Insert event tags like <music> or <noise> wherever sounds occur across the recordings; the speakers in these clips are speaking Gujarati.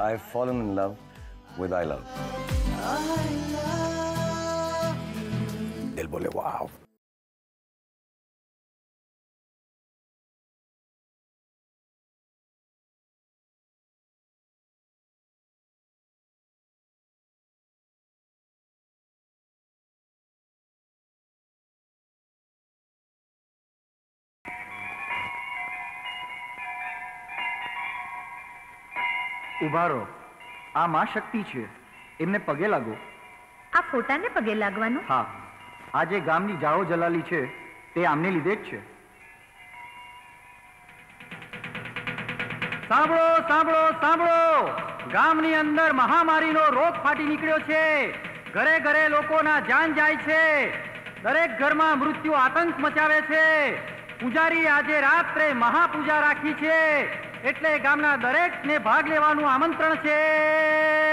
I've fallen in love with I Love. I love Él volvió, wow. ઊભા રહો. આ માં શક્તિ છે. એમને પગે લાગો. આ ફોટાને પગે લાગવાનું? હા. આ જે ગામની જાઓ જલાલી છે તે આમને લીધે જ છે. સાંભળો સાંભળો સાંભળો. ગામની અંદર મહામારીનો રોગ ફાટી નીકળ્યો છે. ઘરે ઘરે લોકોના જાન જાય છે. દરેક ઘરમાં મૃત્યુ આતંક મચાવે છે. પૂજારી આજે રાત્રે મહાપૂજા રાખી છે. એટલે ગામના દરેકને ભાગ લેવાનું આમંત્રણ છે.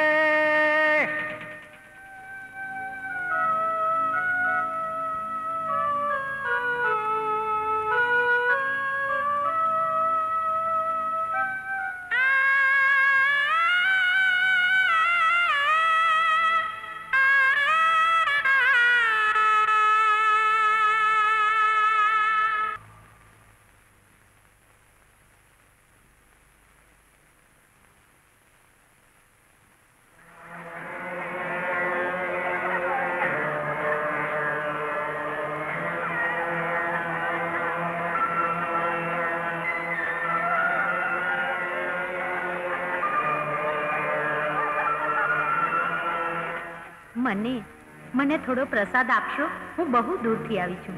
મને થોડો પ્રસાદ આપશો? હું બહુ દૂરથી આવી છું.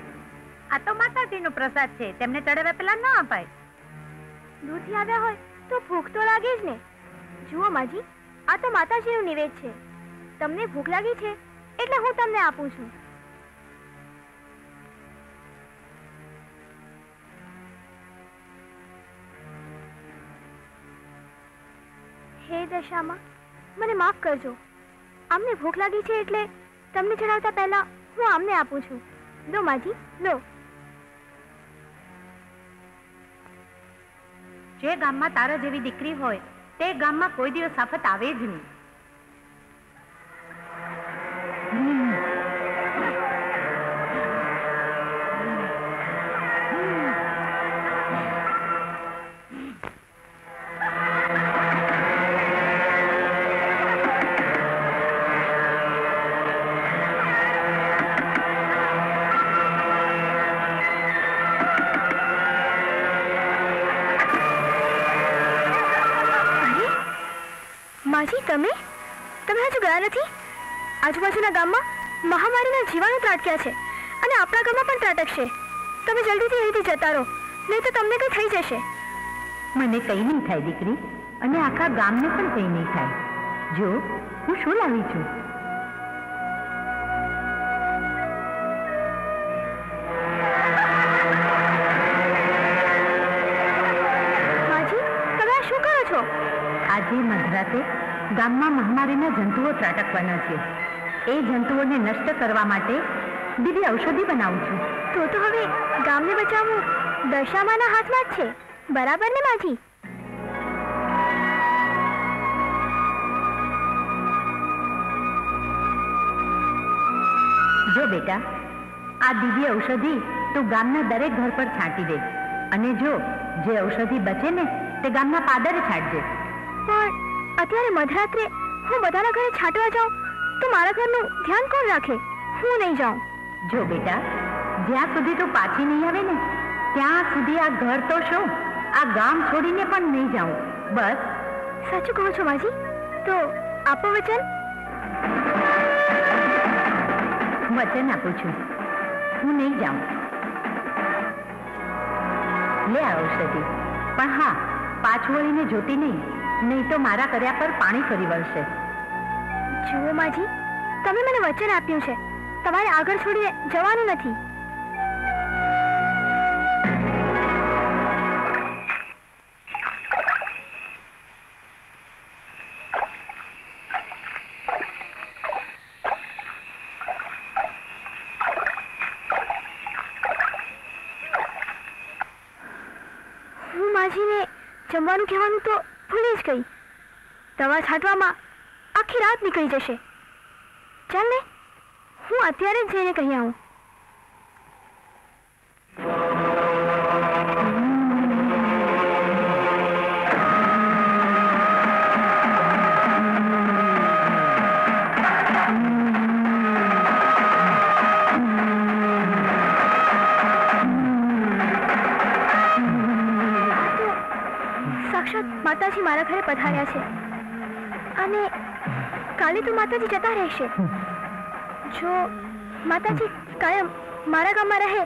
આ તો માતાજીનો પ્રસાદ છે, તેમને ચડાવ્યા પેલા ન અપાય. દૂરથી આવ્યા હોય તો ભૂખ તો લાગે જ ને. જુઓ માજી, આ તો માતાજીનું નિવેદ છે. તમને ભૂખ લાગી છે એટલે હું તમને આપું છું. હે દશામાં, મને માફ કરજો. આમને ભૂખ લાગી છે એટલે તમને ચડાવતા પહેલા હું આમને આપું છું. લો, માજી, લો. જે ગામમાં તારા જેવી દીકરી હોય, તે ગામમાં કોઈ દિવસ આફત આવે જ નહીં. તમે? તમે હજુ ગયા નથી? આજુબાજુના ગામમાં મહામારીના જીવાણુ ત્રાટક્યા છે અને આપણા ગામમાં પણ ત્રાટકશે. તમે જલ્દીથી અહીંથી જતા રહો, નહીં તો તમને કંઈ થઈ જશે. મને કંઈ નહીં થાય દીકરી, અને આખા ગામને પણ કંઈ નહીં થાય. જો, હું શું લાવી છું? ગામમાં મહામારીના જંતુઓ ત્રાટકવાના છે. એ જંતુઓને નષ્ટ કરવા માટે દીદી ઔષધિ બનાવું છું. તો તો હવે ગામને બચાવવું દશામાના હાથમાં જ છે. બરાબર ને માજી? જો બેટા આ દિવ્ય ઔષધિ તું ગામના દરેક ઘર પર છાંટી દે. અને જો જે ઔષધિ બચે ને તે ગામના પાદરે છાંટજે. પણ અત્યારે મધરાત્રે હું બધાના ઘરે છાંટવા જાઉં તો મારા ઘરનું ધ્યાન કોણ રાખે? હું નહીં જાઉં. જો બેટા જ્યાં સુધી તું પાછી નહીં આવે ને ત્યાં સુધી આ ઘર તો શું? આ ગામ છોડીને પણ નહીં જાઉં. બસ. સાચું કહો છો માજી. તો આપો વચન. વચન આપું છું. હું નહીં જાઉં. લે આ ઔષધિ પણ હા પાછું વળીને જોતી નહીં. નહીં તો મારા કર્યા પર પાણી ફરી વળશે. જુઓ માજી, તમે મને વચન આપ્યું છે. તમારે આગળ છોડીને જવાનું નથી. માજીને જમવાનું કહેવાનું તો ભૂલી જ ગઈ. દવા છાંટવામાં આખી રાત નીકળી જશે. ચાલ ને, હું અત્યારે જઈને કહી આવું. મારા પધાર્યા છે. અને કાલે તો માતાજી જતા રહેશે. જો માતાજી કાયમ મારા ગામમાં રહે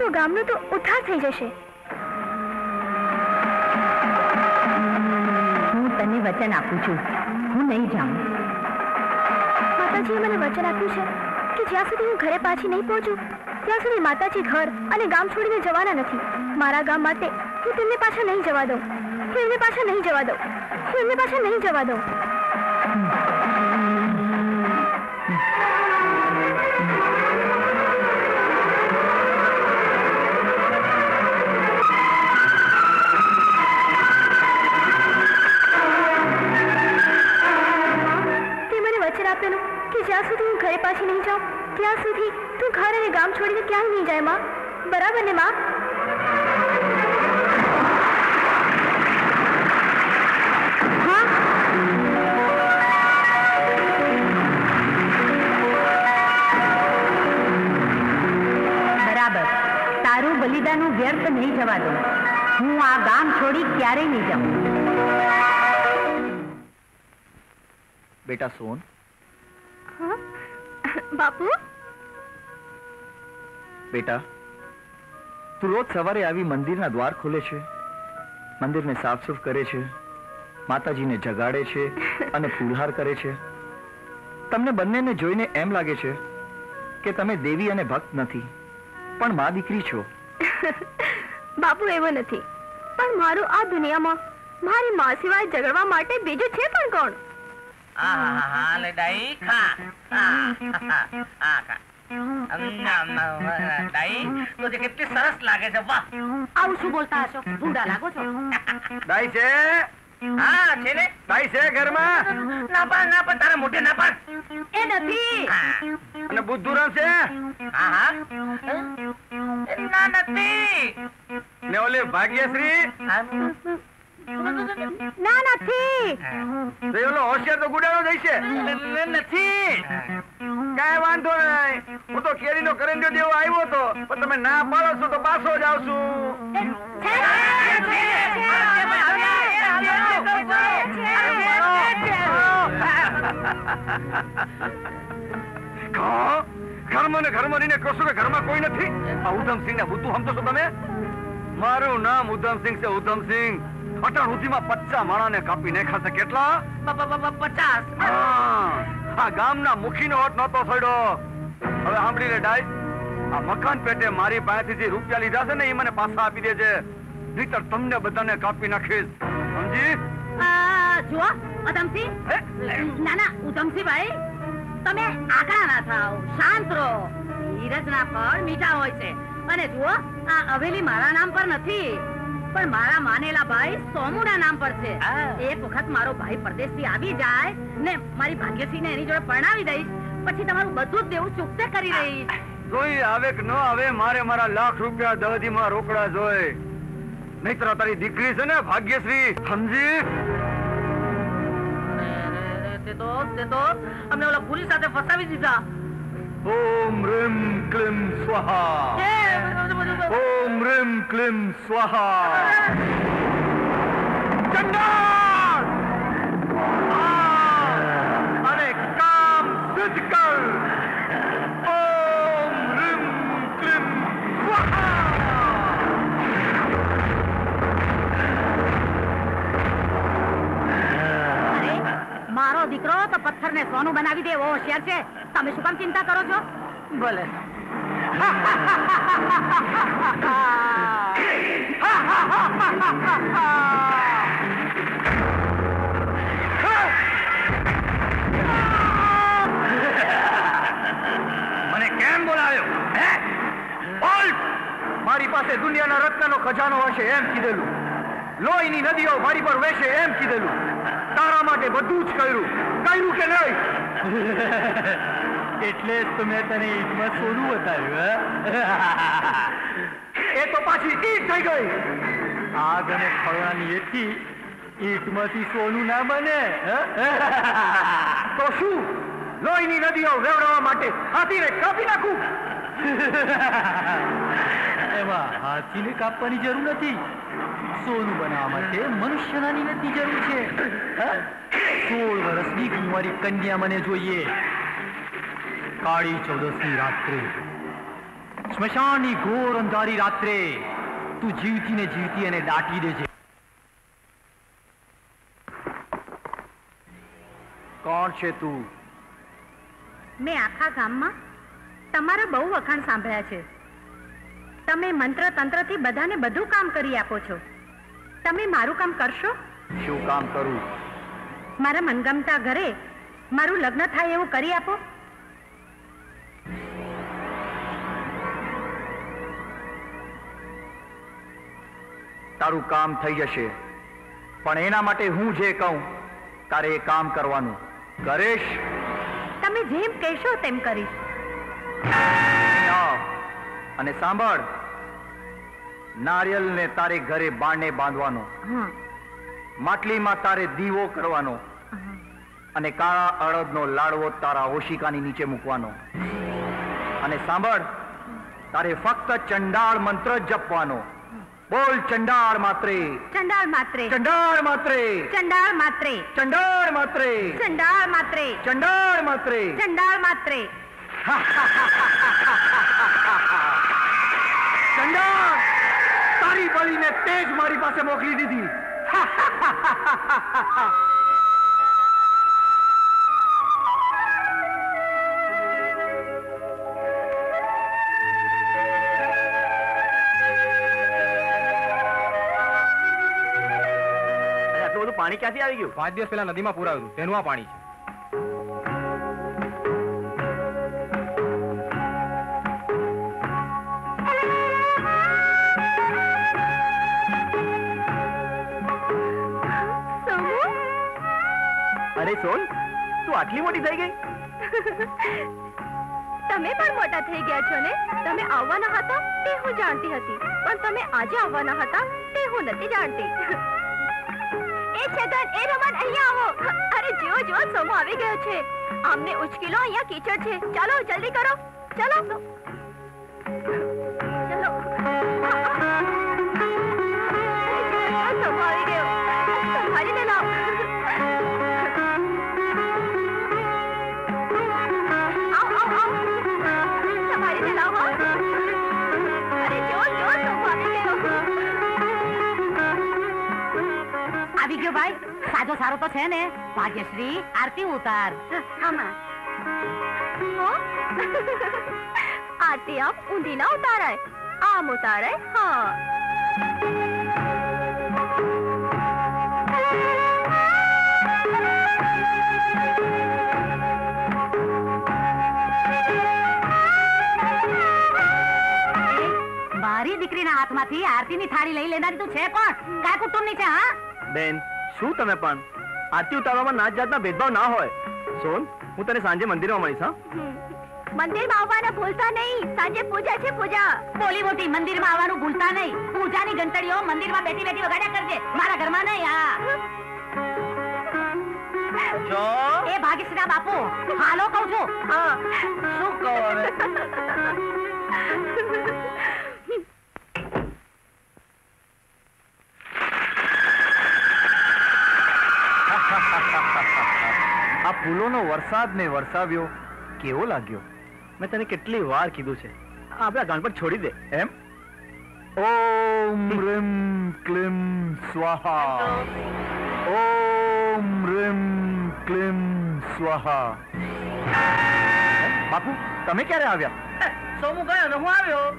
તો ગામનો તો ઉદ્ધાર થઈ જશે. હું તને વચન આપું છું. હું નહીં જાઉં. માતાજીએ મને વચન આપ્યું છે કે જ્યાં સુધી હું ઘરે પાછી નહીં પહોંચું ત્યાં સુધી માતાજી ઘર અને ગામ છોડીને જવાના નથી. મારા ગામ માટે હું તેમને પાછા નહીં જવા દઉં. હું એમને પાછા નહીં જવા દઉં. હું પાસે નહીં જવા કે જ્યાં સુધી હું ઘરે પાછી નહીં જાઉં, ત્યાં સુધી તું ઘર અને ગામ છોડીને ક્યાંય નહીં જાય, માં. બરાબર ને, માં? વ્યર્થ નહીં જવા દઉં. હું આ ગામ છોડી ક્યારેય નહીં જાઉં. બેટા સોન. બાપુ? બેટા તું રોજ સવારે આવી મંદિરના દ્વાર ખોલે છે મંદિરને સાફસૂફ કરે છે માતાજીને જગાડે છે અને ફૂલહાર કરે છે. તમને બંનેને જોઈને એમ લાગે છે કે તમે દેવી અને ભક્ત નથી પણ મા દીકરી છો. <laughs> બાપુ એવો નથી. પણ મારું આ દુનિયામાં મારી માં સિવાય ઝઘડવા માટે બીજું છે પણ કોણ? કેટલી સરસ લાગે છે વાહ. આવું શું બોલતા હશો? ભૂંડા લાગો છો? હા છે ને. દાઈ છે ઘરમાં? ના પણ ના પણ તારા મોઢે ના પણ. એ નથી. અને બુદ્ધુરામ છે હા હા. ના નથી. ને ઓલી ભાગ્યશ્રી? ના નથી. તો ઓલો હોશિયાર તો ગુડાનો જ હશે. નથી. કાંઈ વાંધો નહીં. હું તો કેરીનો કરંજો દેવો આવ્યો તો પણ તમે ના પાડો છો તો પાછો જ આવશું? ઘરમાં ને ઘરમાં રહીને કહો કે ઘરમાં કોઈ નથી? આ ઉધમસિંહ ને બુદ્ધુ સમજો છો તમે? મારું નામ ઉધમસિંહ છે ઉધમસિંહ અટણ સુધીમાં પચ્ચા માણાને કાપી નાખ્યા છે. કેટલા? પચાસ. આ ગામના મુખીનો હોટ નહોતો થયો હવે સાંભળી લે ડાય આ મકાન પેટે મારી પાસેથી જે રૂપિયા લીધા છે ને એ મને પાછા આપી દેજે. નહીતર તમને બધાને કાપી નાખીશ. સમજી? જુઓ ઉધમસિંહ? ના ના ઉધમસિંહ ભાઈ તમે આકડા ના થાવ શાંત રહો. ધીરજના ફળ મીઠા હોય છે. અને જુઓ આ હવેલી મારા નામ પર નથી. પણ મારા માનેલા ભાઈ સોમુના નામ પર છે. એક વખત મારો ભાઈ પરદેશથી આવી જાય ને મારી ભાગ્યશ્રીને એની જોડે પરણાવી દઈશ. પછી તમારું બધું જ દેવું ચૂકતે કરી દઈશ. જોઈ આવે કે ન આવે મારે મારા લાખ રૂપિયા દહદીમાં રોકડા જોઈ નહીતર તારી દીકરી છે ને ભાગ્યશ્રી. સમજી? તે તો તે તો અમને ઓલા પુરી સાથે ફસાવી દીધા ઓમ રીમ ક્લીમ સ્વાહા ઓમ રીમ ક્લીમ સ્વાહા ચંડાળ! આ! અને કામ સિદ્ધ કર ઓમ રીમ ક્લીમ અરે દીકરો તો પથ્થરને સોનું બનાવી દે. એવો હોશિયાર છે. તમે શું કામ ચિંતા કરો છો? ભલે. મને કેમ બોલાવ્યો? હે? બોલ! મારી પાસે દુનિયાના રત્નનો ખજાનો હશે એમ કીધેલું. લોહીની નદીઓ મારી પર વહેશે એમ કીધેલું. તારા માટે બધું જ કર્યું. કર્યું કે નહીં? <laughs> એટલે જ તો મેં તને ઈદમાં સોનું બતાવ્યું? એ તો પાછી ઈટ થઈ ગઈ. આગ અને ફળવાની એથી ઈટમાંથી સોનું ના બને તો શું? લોહીની નદીઓ વેવડાવવા માટે હાથીને કાપી નાખું? <laughs> એમાં હાથીને કાપવાની જરૂર નથી. સોનું બનાવવા માટે મનુષ્ય નાની જરૂર છે. સોળ વર્ષની કુંવારી કન્યા મને જોઈએ. કાળી ચૌદસની રાત્રે, સ્મશાનની ઘોર અંધારી રાત્રે, તું જીવતી ને જીવતી અને દાટી દેજે. કોણ છે તું? મેં આખા ગામમાં તમારા બહુ વખાણ સાંભળ્યા છે. તમે મંત્ર તંત્રથી બધાને બધું કામ કરી આપો છો. તમે મારું કામ કરશો? શું કામ કરું? મારા મનગમતા ઘરે મારું લગ્ન થાય એવું કરી આપો. તારું કામ થઈ જશે. પણ એના માટે હું જે કહું તારે એ કામ કરવાનું. કરીશ? તમે જેમ કહેશો તેમ કરીશ. અને સાંભળ નારિયેલને તારે ઘરે બારણે બાંધવાનો. માટલીમાં તારે દીવો કરવાનો. અને કાળા અડદનો લાડવો તારા ઓશિકાની નીચે મૂકવાનો. અને સાંભળ તારે ફક્ત ચંડાળ મંત્ર જપવાનો. બોલ ચંડાળ માત્રે. ચંડાળ માત્રે. ચંડાળ માત્રે. ચંડાળ માત્રે. ચંડાળ માત્રે. ચંડાળ માત્રે. ચંડાળ માત્રે. ચંડાળ માત્રે. <laughs> ચંડાળ. તારી પડીને તે જ મારી પાસે મોકલી દીધી. પાણી ક્યાંથી આવી ગયું? પાંચ દિવસ પહેલા નદીમાં પુરાવ્યું તેનું આ પાણી છે. અરે સોન તું આટલી મોટી થઈ ગઈ? તમે પણ મોટા થઈ ગયા છો ને? તમે આવવાના હતા તે હું જાણતી હતી, પણ તમે આજે આવવાના હતા તે હું નથી જાણતી. એ છગન એ રમન, અહીંયા આવો. અરે જુઓ જુઓ, સોમો આવી ગયો છે. આમને ઉચકી લો અહીંયા કીચડ છે. ચાલો, જલ્દી કરો. ચલો. ભાઈ સારો તો છે ને. ભાગ્યશ્રી આરતી ઉતાર. આરતી આમ ઊંધી ના ઉતારાય આમ ઉતારાય હા. મારી દીકરીના હાથમાંથી આરતીની થાળી લઈ લેનારી તું છે કોણ કયા કુટુંબની છે હા? બેન શું તમે પણ? આરતી ઉતારવામાં નાચ જાતના ભેદભાવ ના હોય. સોન હું તને સાંજે મંદિરમાં મળીશ હા? મંદિરમાં આવવાના ભૂલતા નહીં. સાંજે પૂજા છે પૂજા. બોલી મોટી મંદિરમાં આવવાનું ભૂલતા નહીં. પૂજાની ઘંટડીઓ મંદિરમાં બેઠી બેઠી વગાડ્યા કરજે. મારા ઘરમાં નહીં હા. જો. એ ભાગ્યશ્રીના બાપુ હાલો કહું છું. હા. શું કહો હવે <laughs> આ ફૂલોનો વરસાદ ને વરસાવ્યો કેવો લાગ્યો? મેં તને કેટલી વાર કીધું છે. આ આપણા ગણપત છોડી દે એમ? ઓમ રીમ ક્લીમ સ્વાહા. ઓમ રીમ ક્લીમ સ્વાહા. બાપુ તમે ક્યારે આવ્યા? સોમુ ગયો ને હું આવ્યો.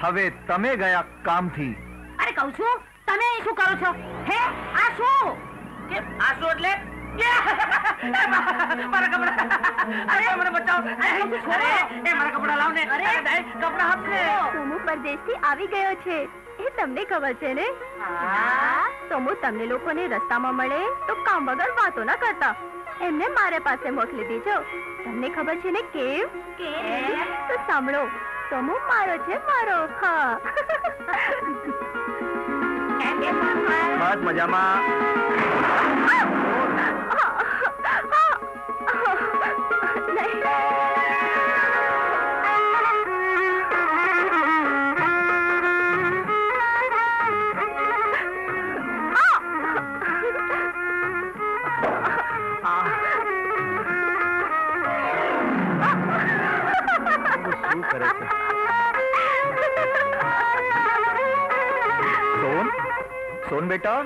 હવે તમે ગયા કામથી. અરે કહું છું તમે શું કરો છો? હે આ શું? કે આ શું એટલે? મારા કપડા અરે મને બચાવો અરે એ મારા કપડા લાવ ને અરે કપડા આપને સોમુ પરદેશથી આવી ગયો છે એ તમને ખબર છે ને સોમુ તમને લોકોને રસ્તામાં મળે તો કામ વગર વાતો ના કરતા. એમને મારે પાસે મોકલી દીજો. તમને ખબર છે ને કેમ? તો સાંભળો. સોમુ મારો છે મારો. હા. બસ મજામાં. બેટા.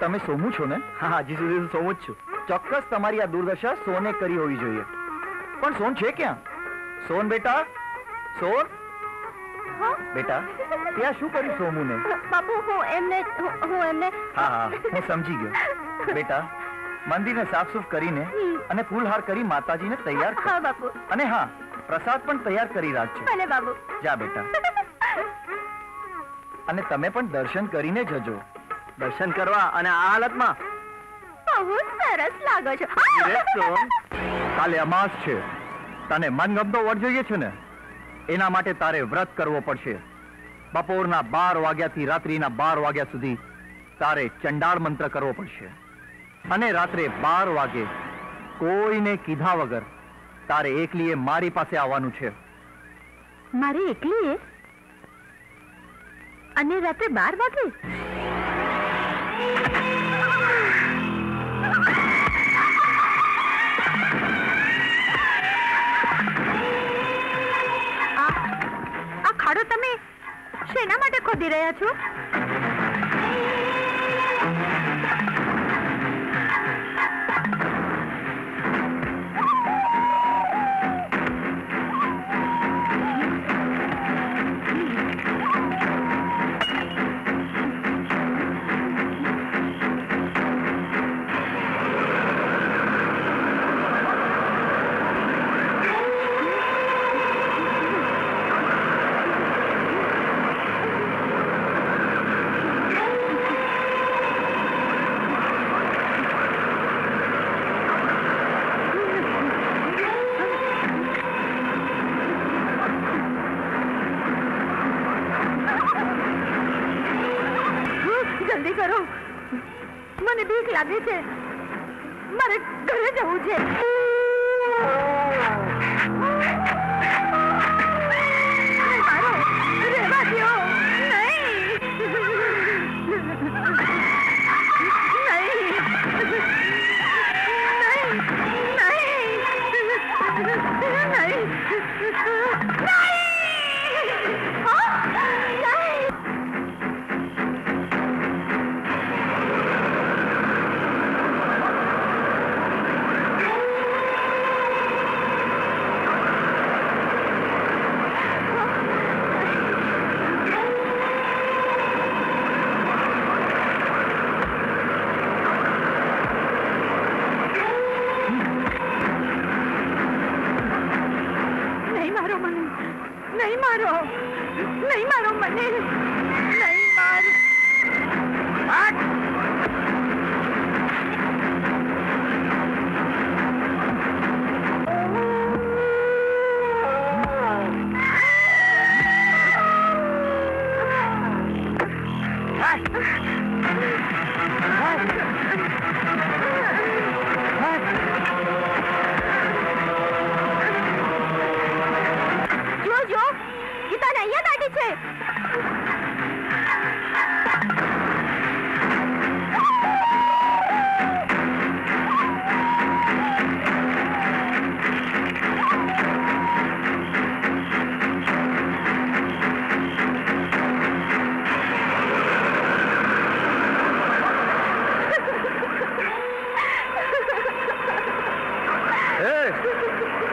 તમે સોમું છો ને? હા હજી સુધી સોમું જ છું. ચોક્કસ તમારી આ દુર્દશા સોને કરી હોવી જોઈએ. પણ સોન છે ક્યાં? સોન બેટા. સોન. બેટા ત્યાં શું કર્યું સોમુને? બાપુ હું એમને હું- એમને હા હા હું સમજી ગયો. બેટા મંદિરને સાફ સુફ કરીને અને ફૂલહાર કરી માતાજીને તૈયાર કર. હા અને હા પ્રસાદ પણ તૈયાર કરી રાખજો. ભલે બાબુ. જા બેટા. અને તમે પણ દર્શન કરીને જજો. દર્શન કરવા અને આ હાલતમાં. બહુ સરસ લાગો છો. કાલે અમાસ છે. તને મનગમતો વટ જોઈએ છે ને? એના માટે તારે વ્રત કરવો પડશે. બપોરના બાર વાગ્યાથી રાત્રિના બાર વાગ્યા સુધી તારે ચંડાળ મંત્ર કરવો પડશે. અને રાત્રે બાર વાગે કોઈને કીધા વગર તારે એકલીએ મારી પાસે આવવાનું છે. મારે એકલી અને રાત્રે બાર વાગે? આ ખાડો તમે શેના માટે ખોદી રહ્યા છો?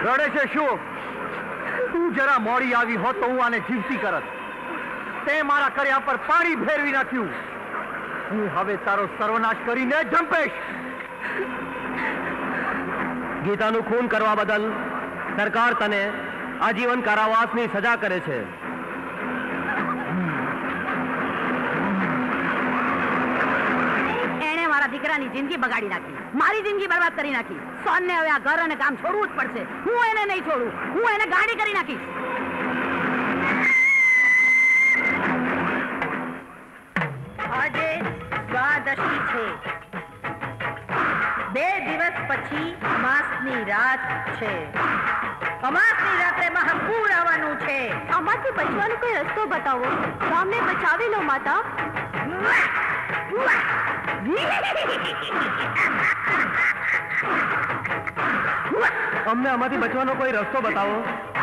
રડે છે શું? તું જરા મોડી આવી હોત તો હું આને જીવતી કરત. તે મારા કર્યા પર પાણી ફેરવી નાખ્યું. હું હવે તારો સર્વનાશ કરીને જંપેશ. ગીતાનું ખૂન કરવા બદલ સરકાર તને આજીવન કારાવાસની સજા કરે છે. દીકરાની જિંદગી બગાડી નાખી. મારી જિંદગી બરબાદ કરી નાખી. સોનને હવે આ ઘર અને કામ છોડવું જ પડશે. હું એને નહીં છોડું. હું એને ગાડી કરી નાખીશ. આજે દ્વાદશી છે. બે દિવસ પછી અમાસની રાત છે. અમાસની રાત્રે મહાપૂર આવવાનું છે. અમાસથી બચવાનો કોઈ રસ્તો બતાવો. ગામને બચાવી લો માતા. અમને આમાંથી બચવાનો કોઈ રસ્તો બતાવો.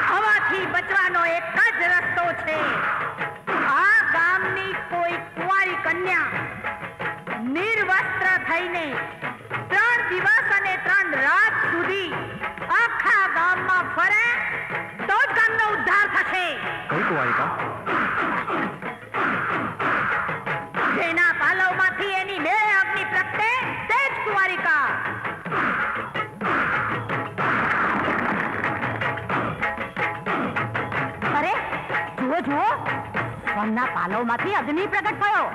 હવાથી બચવાનો એક જ રસ્તો છે. આ ગામની કોઈ કુંવારી કન્યા નિર્વસ્ત્ર થઈને ત્રણ દિવસ અને ત્રણ રાત સુધી આખા ગામમાં ફરે તો જ ગામનો ઉદ્ધાર થશે. કઈ કુંવારિકા સોનના પાલવમાંથી અગ્નિ પ્રગટ થયો.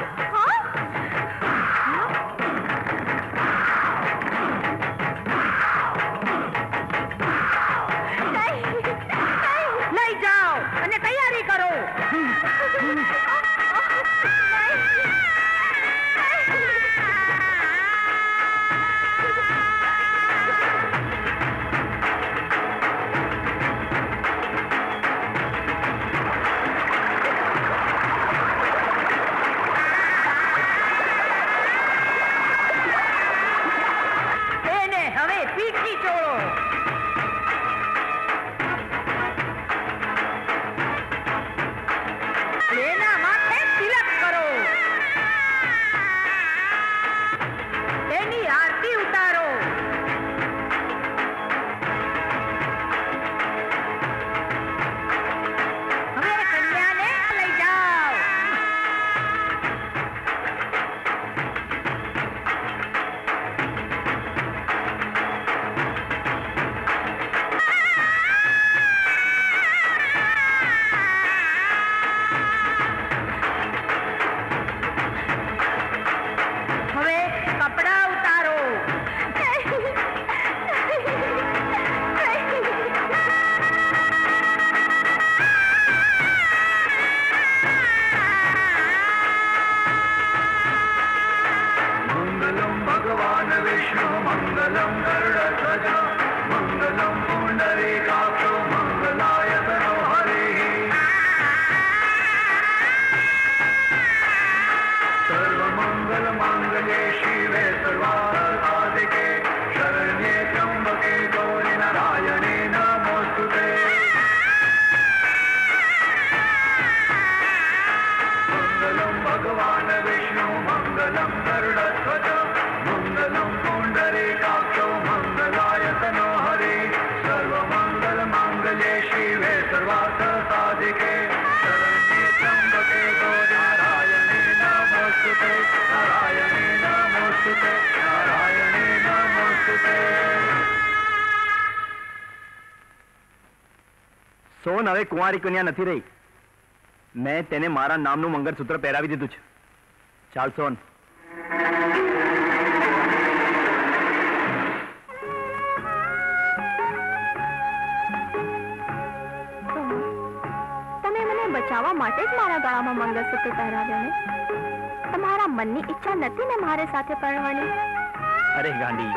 હવે કુંવારી કન્યા નથી રહી. મેં તેને મારા નામનું મંગળસૂત્ર પહેરાવી દીધું છે. ચાલ સોન. તમે મને બચાવવા માટે જ મારા ગળામાં મંગળસૂત્ર પહેરાવ્યા ને? તમારા મનની ઈચ્છા નથી ને મારે સાથે પરણવાની? અરે ગાંડી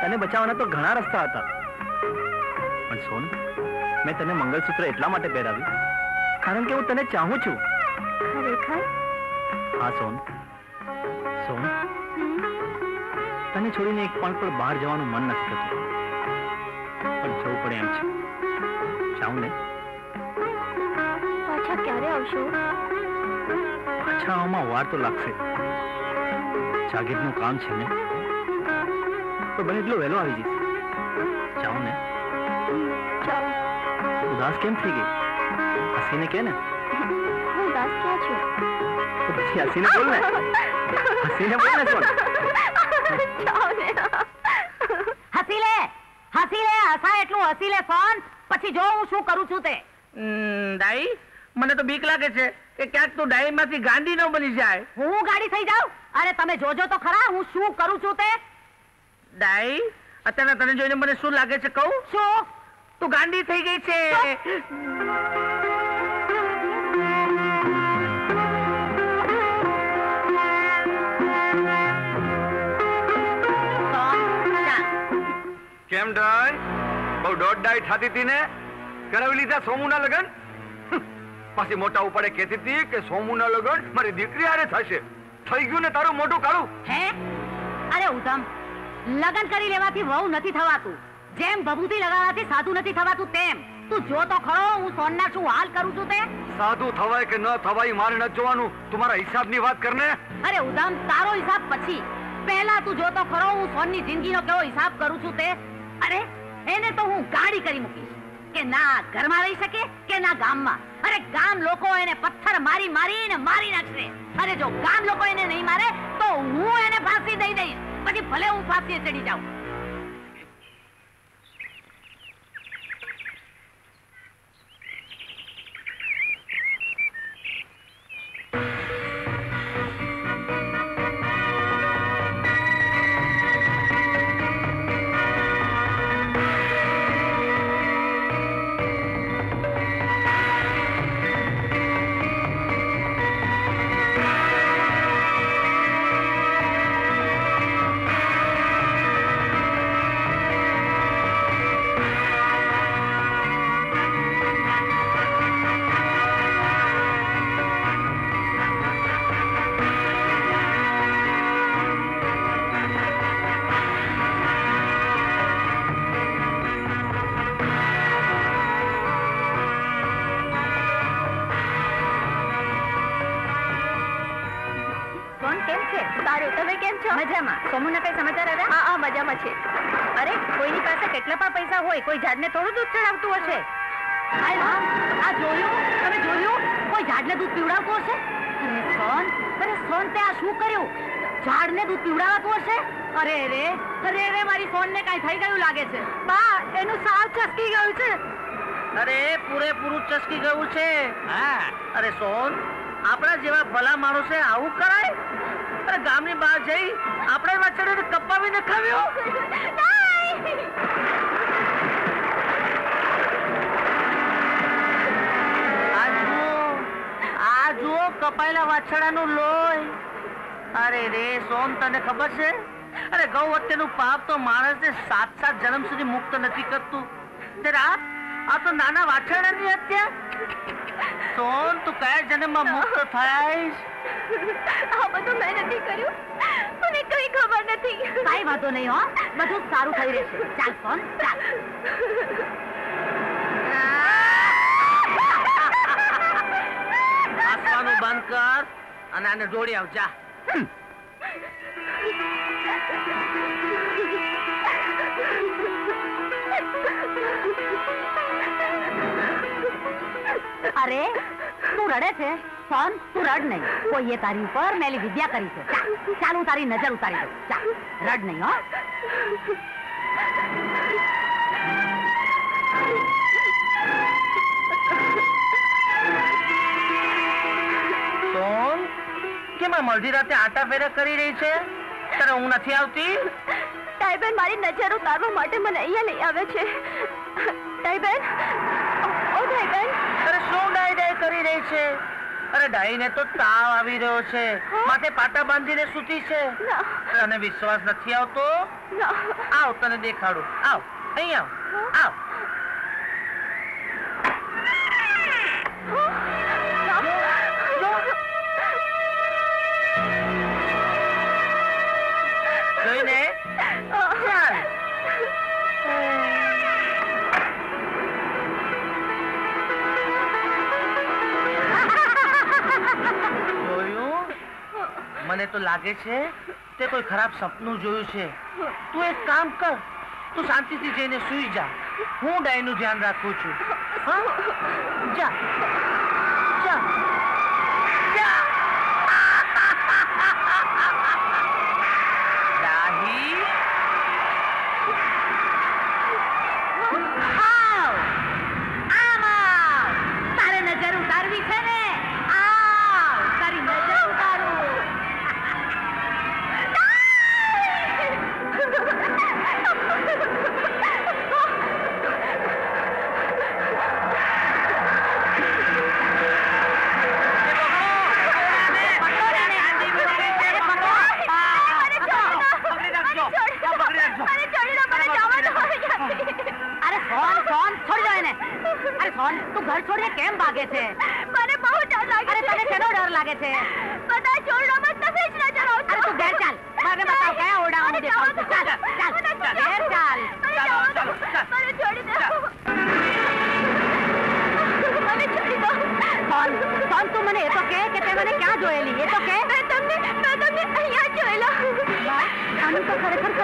તને બચાવવાના તો ઘણા રસ્તા હતા. મેં તને મંગલસૂત્ર એટલા માટે પહેરાવ્યું કારણ કે હું તને ચાહું છું. ખરેખર? હા સોન. સોન. તને છોડીને એક પણ પણ બહાર જવાનું મન નથી થતું. પણ જવું પડે એમ છે. જાઉં ને? પાછા ક્યારે આવશો? પાછા આવવામાં વાર તો લાગશે. જાગીરનું કામ છે ને? તો બને એટલો વહેલો આવી જઈશ. ઉદાસ કેમ થઈ ગઈ હસીને કે ને હું ઉદાસ ક્યાં છું? તો પછી હસીને બોલ ને હસીને બોલ ને સોન હસી લે હસી લે એટલું હસી લે સોન પછી જો હું શું કરું છું તે? દાઈ મને તો બીક લાગે છે કે ક્યાંક તું ડાઈ માંથી ગાંડી ન બની જાય. હું ગાડી થઈ જાઉં? અરે તમે જોજો તો ખરા હું શું કરું છું તે? ડાઈ અત્યારે તને જોઈને મને શું લાગે છે કહું? શું? તું ગાંડી થઈ ગઈ છે. કેમ ડાય? બહુ દોઢ ડાય થતી હતી ને? કરાવી લીધા સોમુના લગન? પાછી મોટા ઉપાડે કહેતી હતી કે સોમુના લગન મારી દીકરી હારે થશે. થઈ ગયું ને તારું મોટું કાળું? હે? અરે ઉધમ લગન કરી લેવાથી વહુ નથી થવાતું. જેમ ભભૂતિ લગાવવાથી સાધુ નથી થવાતું તેમ. તું જો તો ખરો હું સોનના શું હાલ કરું છું તે? સાધુ થવાય કે ન થવાય મારે ન જોવાનું. તમારા મારા હિસાબની વાત કરને? અરે ઉદામ તારો હિસાબ પછી. પહેલા તું જો તો ખરો હું સોનની જિંદગીનો કેવો હિસાબ કરું છું તે? અરે એને તો હું ગાડી કરી મૂકીશ. કે ના ઘરમાં રહી શકે કે ના ગામમાં. અરે ગામ લોકો એને પથ્થર મારી મારીને મારી નાખશે. અરે જો ગામ લોકો એને નહીં મારે તો હું એને ફાંસી દઈ દઈશ. પછી ભલે હું ફાંસીએ ચડી જાઉં. હોય કોઈ ઝાડને થોડું દૂધ ચડાવતું હશે? આ જોયું? તમે જોયું? કોઈ ઝાડને દૂધ પીવડાવતું હશે? અરે સોન અરે સોન તે આ શું કર્યું? ઝાડને દૂધ પીવડાવતું હશે? અરે રે અરે રે મારી સોનને કાંઈ થઈ ગયું લાગે છે. બા એનું સાવ ચસકી ગયું છે. અરે પૂરેપૂરું ચસકી ગયું છે. હા. અરે સોન આપણા જેવા ભલા માણસે આવું કરાય? અરે ગામની બહાર જઈ આપણે વાછડે કપાવીને ખાવ્યો <laughs> જુઓ કપાયેલા વાછડાનું લોહી. અરે રે સોમ તને ખબર છે? અરે ગૌ હત્યાનું પાપ તો માણસને સાત સાત જન્મ સુધી મુક્ત નથી કરતું. ત્યારે આ આ તો નાના વાછરડાની હત્યા. સોન તું કયા જન્મમાં મુક્ત થાય આ બધું મેં નથી કર્યું. મને કઈ ખબર નથી. કાંઈ વાંધો નહીં હો. બધું સારું થઈ રહેશે. ચાલ સોન ચાલ. હસવાનું બંધ કર અને આને જોડી આવ અરે, તું રડે છે? સોન તું રડ નહીં. કોઈએ તારી ઉપર મેલી વિદ્યા કરી છે. ચાલ, હું તારી નજર ઉતારી દઉં. ચાલ રડ નહીં, હો. આ મળતી રાતે આટા ફેરા કરી રહી છે? તારે હું નથી આવતી? તાઈબેન મારી નજર ઉતારવા માટે મને અહીંયા લઈ આવે છે. તાઈબેન ઓ તાઈબેન. અરે શું ડાય ડાય કરી રહી છે? અરે ડાઈને તો તાવ આવી રહ્યો છે. માથે પાટા બાંધીને સૂતી છે. તને વિશ્વાસ નથી આવતો? આવ તને દેખાડું. આવ અહીં આવ. મને તો લાગે છે તે કોઈ ખરાબ સપનું જોયું છે. તું એક કામ કર, તું શાંતિથી જઈને સૂઈ જા. હું ડાયનું ધ્યાન રાખું છું. હા? જા. જા.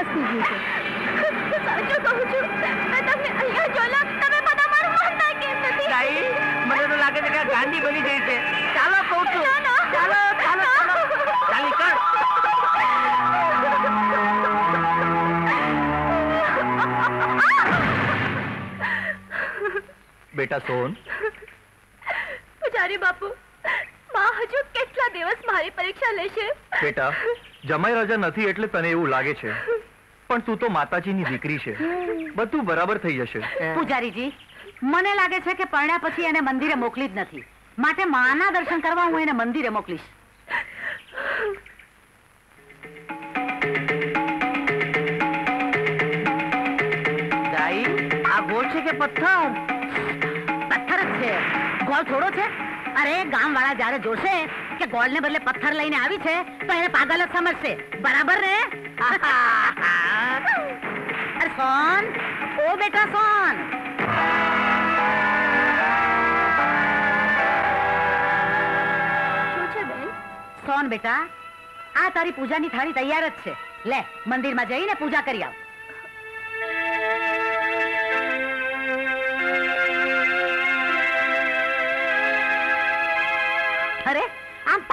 ખરેખર ખસી ગયું છે સાચું કહું છું મેં તમને અહીંયા જોયેલા તમે બધા મારું માનતા કેમ નથી તાઈ મને તો લાગે છે કે ગાંધી બની ગઈ છે ચાલો કહું છું ના, ના. ચાલો ચાલો ચાલો ચાલી કર બેટા સોન પૂજારી બાપુ માં હજુ કેટલા દિવસ મારી પરીક્ષા લેશે બેટા જમાઈ રજા નથી એટલે તને એવું લાગે છે પણ તું તો માતાજીની દીકરી છે. બધું બરાબર થઈ જશે. પૂજારીજી મને લાગે છે કે પરણ્યા પછી એને મંદિરે મોકલી જ નથી. માટે માના દર્શન કરવા હું એને મંદિરે મોકલીશ. આ ગોળ છે કે પથ્થર? પથ્થર જ છે. ગોળ થોડો છે. અરે ગામ વાળા જયારે જોશે કે ગોળ ને બદલે પથ્થર લઈને આવી છે તો એને પાગલ જ સમજશે. બરાબર ને? <laughs> અરે સોન ઓ બેટા સોન. સોન બેટા આ તારી પૂજાની થાળી તૈયાર જ છે. લે મંદિરમાં જઈને પૂજા કરી આવ.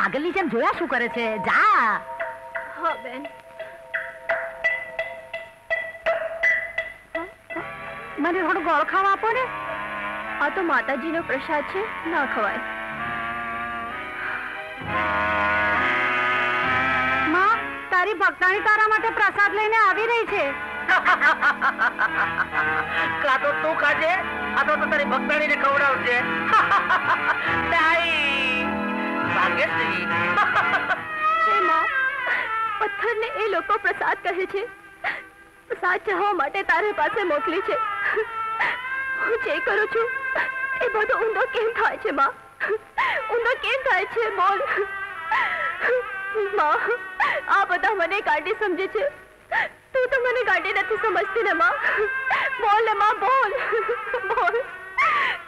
પાગલની જેમ જોયા શું કરે છે? જા. હા બેન. મને થોડું ગોળ ખાવા આપો ને. આ તો માતાજીનો પ્રસાદ છે ના ખવાય. માં તારી ભક્તાણી તારા માટે પ્રસાદ લઈને આવી રહી છે. કા તો તું ખાજે આ તો તારી ભક્તાણીને ખવડાવજે. <laughs> ભાગ્યશ્રી પથ્થરને એ લોકો પ્રસાદ કહે છે. પ્રસાદ ચાહવા માટે તારે પાસે મોકલી છે. હું જે કરું છું, એ બધો ઊંધો કેમ થાય છે, માં? ઊંધો કેમ થાય છે, બોલ? માં, આ બધા મને કાઢી સમજે છે. તું તો મને કાઢી નથી સમજતી ને, માં? બોલ ને, માં, બોલ. બોલ.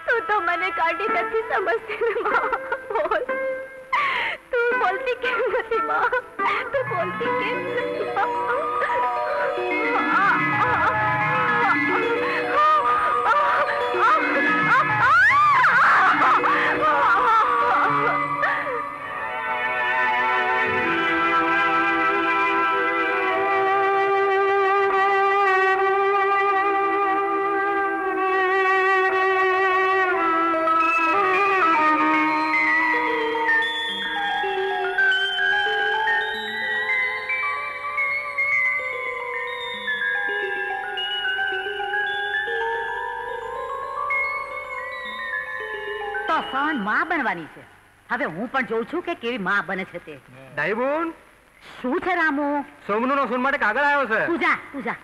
તું તો મને કાઢી નથી સમજતી ને, માં? બોલ. તું બોલતી કેમ નથી માં તું બોલતી કેમ નથી માં? માં બનવાની છે. હવે હું પણ જોઉં છું કે કેવી માં બને છે તે. ડાઈબુન શું છે રામુ? સોમનું નો સોન માટે કાગળ આવ્યો છે. પૂજા પૂજા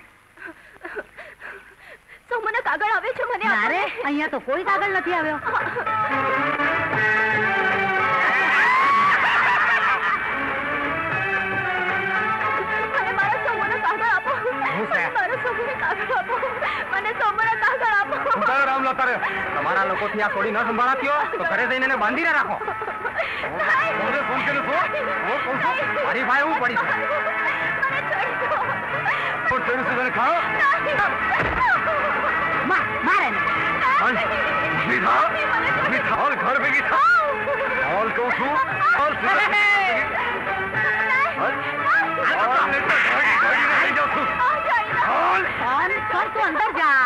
સોમનો કાગળ આવે છે મને અરે અહીંયા તો કોઈ કાગળ નથી આવ્યો. મને મારા સોમનો કાગળ આપો. મને મારા સોમુના કાગળ આપો. મને સોમુના કયો રામ લતા રે તમારા લોકોથી આ છોડી ન સંભાળાતી હો તો ઘરે જઈને એને બાંધીને રાખો ઓરે ફોન કર્યો છો ઓ કહું છું મારી ભાઈ હું પડી છે પણ તેનું શું તને ખાઓ માં મારે ને હાલ મીઠા મીઠા હાલ ઘર ભેગી થા હાલ કહું છું હાલ સીધા ભેગી. હાલ હાલ નહીં તો ઘડી ઘડીને થઈ જાઉં છું હાલ સોન સોન તું અંદર જા હાલ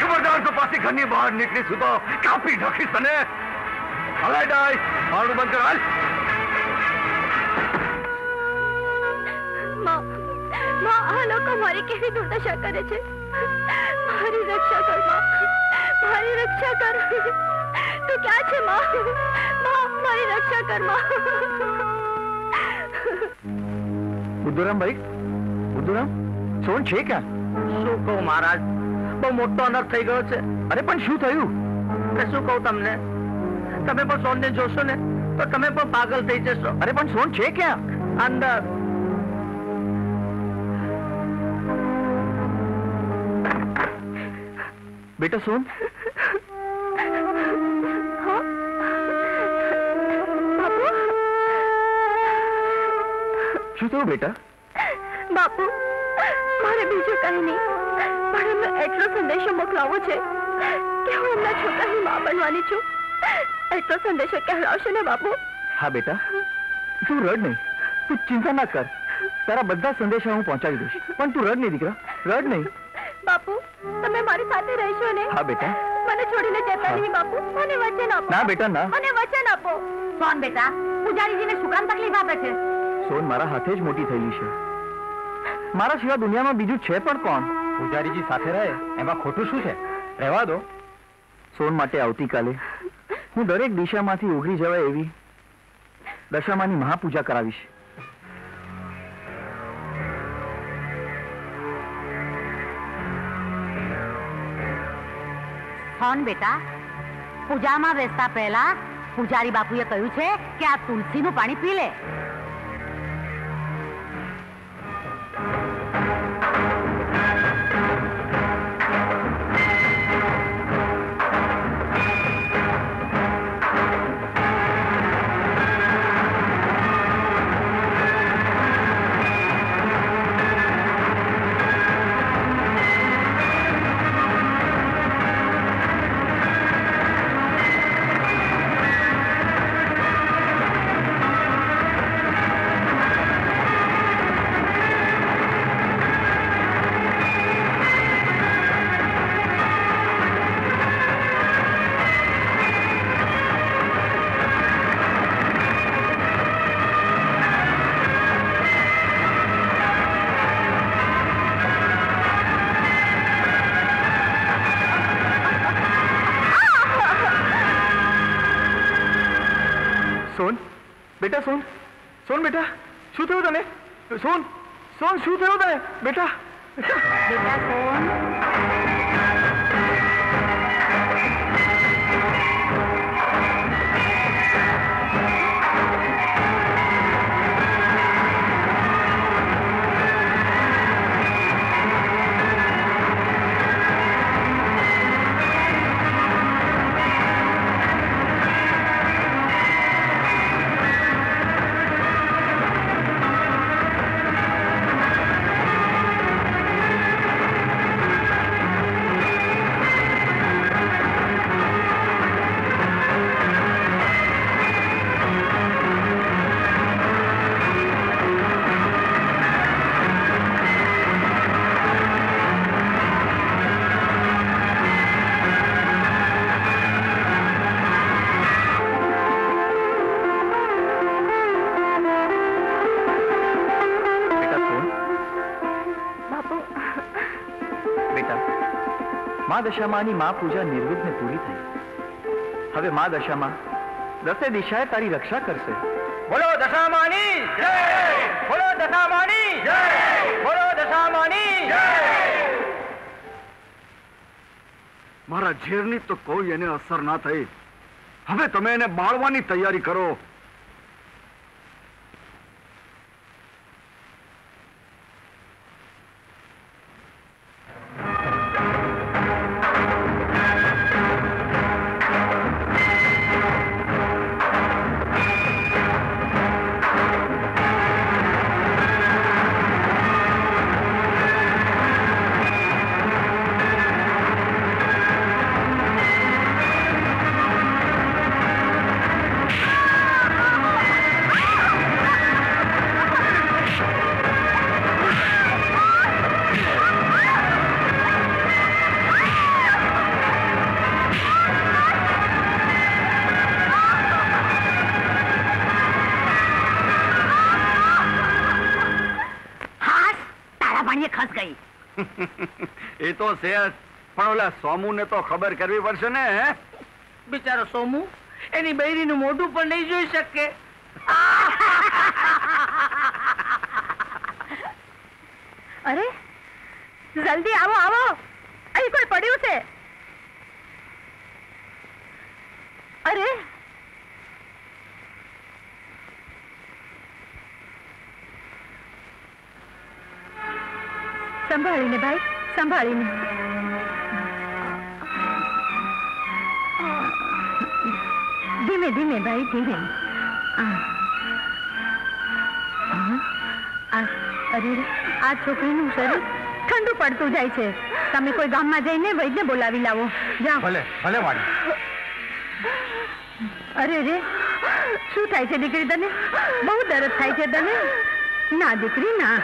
ખબરદાર તો પાછી ઘરની બહાર નીકળી છું કાપી નાખીશ તને. હલાય ડાય. મારું બંધ કર, હાલ. માં માં, આ લોકો મારી કેવી દુર્દશા કરે છે? મારી રક્ષા કર મારી રક્ષા કર. તું ક્યાં છે માં, મારી રક્ષા કર, માં. બુદ્ધુરામ ભાઈ? બુદ્ધુરામ સોન છે ક્યાં? શું કહું મહારાજ? બહુ મોટો અનર્થ થઈ ગયો છે. અરે પણ શું થયું? કે શું કહું તમને? તમે પણ સોનને જોશો ને તો તમે પણ પાગલ થઈ જશો. અરે પણ સોન છે ક્યાં? અંદર. બેટા સોન? શું થયું બેટા? બાપુ મારે બીજું કઈ નહીં. પણ એમને એટલો સંદેશો મોકલાવો છે કે હું એમના છોકરાની મા બનવાની છું. એટલો સંદેશો કહેવડાવશો ને બાપુ? હા બેટા. તું રડ નહીં. તું ચિંતા ના કર. તારા બધા સંદેશા હું પહોંચાડી દઈશ. પણ તું રડ નહીં દીકરા. રડ નહીં. બાપુ તમે મારી સાથે રહેશો ને? હા બેટા. મને છોડીને જતા નહીં બાપુ. મને વચન આપો. ના બેટા ના. મને વચન આપો. સોન બેટા. પૂજારીજીને શું કામ તકલીફ આપે છે? સોન મારા હાથે જ મોટી થયેલી છે. મારા સિવાય દુનિયામાં બીજું છે પણ કોણ? પૂજારીજી સાથે રહે, એમાં ખોટું શું છે? રહેવા દો. સોન માટે આવતીકાલે હું દરેક દિશામાંથી ઉઘરી જવાય એવી દશામાની મહાપૂજા કરાવીશ. સોન બેટા, પૂજામાં બેસતા પહેલા પૂજારી બાપુએ કહ્યું છે કે આ તુલસીનું પાણી પી લે. સોન સોન શું થયું તને? બેટા? બેટા સોન. દશામાની મા પૂજા નિર્વિઘ્ને પૂરી થઈ. હવે મા દશામાં દસે દિશાએ તારી રક્ષા કરશે. બોલો દશામાની જય! બોલો દશામાની જય! બોલો દશામાની જય! મારા ઝેરની તો કોઈ એને અસર ના થઈ. હવે તમે એને બાળવાની તૈયારી કરો. તો છે પણ ઓલા સોમુને તો ખબર કરવી પડશે ને હે? બિચારો સોમુ એની બૈરીનું મોઢું પણ નહીં જોઈ શકે. અરે જલ્દી આવો આવો. અહીં કોઈ પડ્યું છે? અરે. સંભાળીને ભાઈ. સંભાળીને. ધીમે ધીમે ભાઈ ધીમે. અરે આ છોકરીનું શરીર ઠંડુ પડતું જાય છે. તમે કોઈ ગામમાં જઈને વૈદ્ય બોલાવી લાવો. જાઓ. ભલે ભલે વાડી. અરે રે શું થાય છે દીકરી તને? બહુ દરદ થાય છે તને? ના દીકરી ના.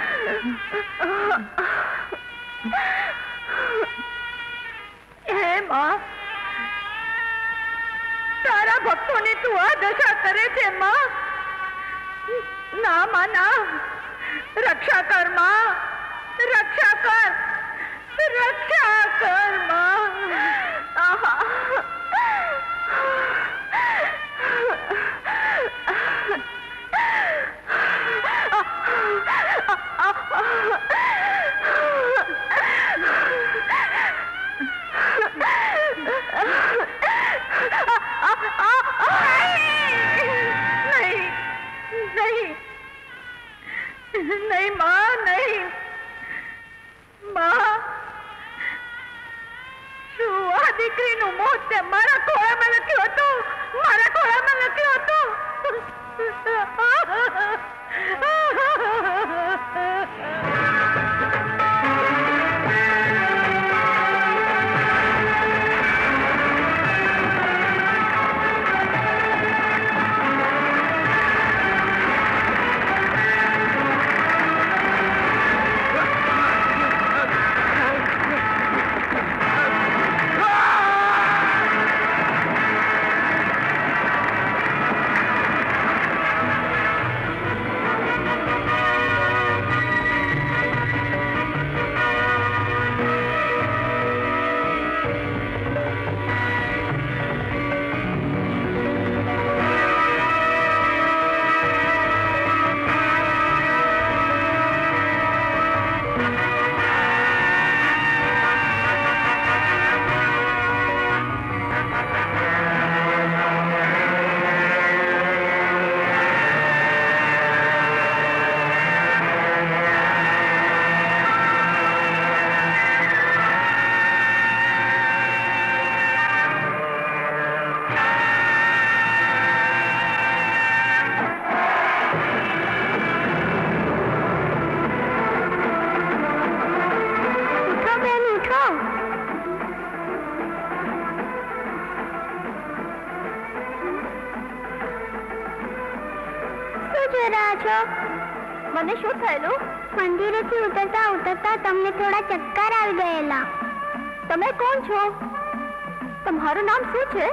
તું આ દશા કરે છે માં ના માં ના રક્ષા કરમાં છે?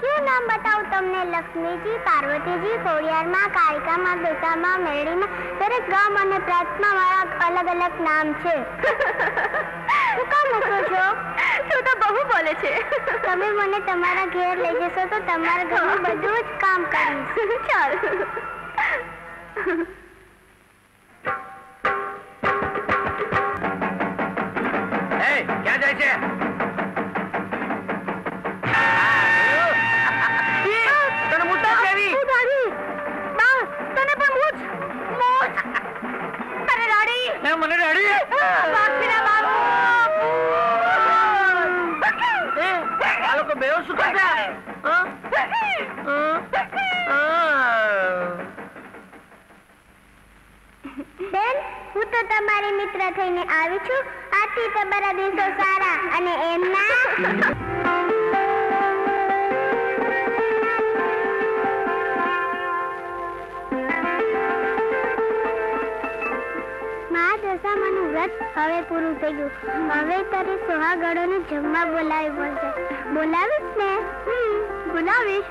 કયું નામ બતાવું તમને? લક્ષ્મીજી પાર્વતીજી ખોડિયારમાં કાળિકામાં દુર્ગામાં મેળીમાં દરેક ગામ અને પ્રાંતમાં મારા અલગ અલગ નામ છે. <laughs> શું કામ મૂકો છો? તું તો બહુ બોલે છે. તમે મને તમારા ઘેર લઈ જશો તો તમારા ઘરનું બધું જ કામ કરીશ. <laughs> ચાલ. દશામાનું વ્રત હવે પૂરું થઈ ગયું હવે તારે સોહાગળોને જમવા બોલાવી પડશે. બોલાવીશ ને? બોલાવીશ.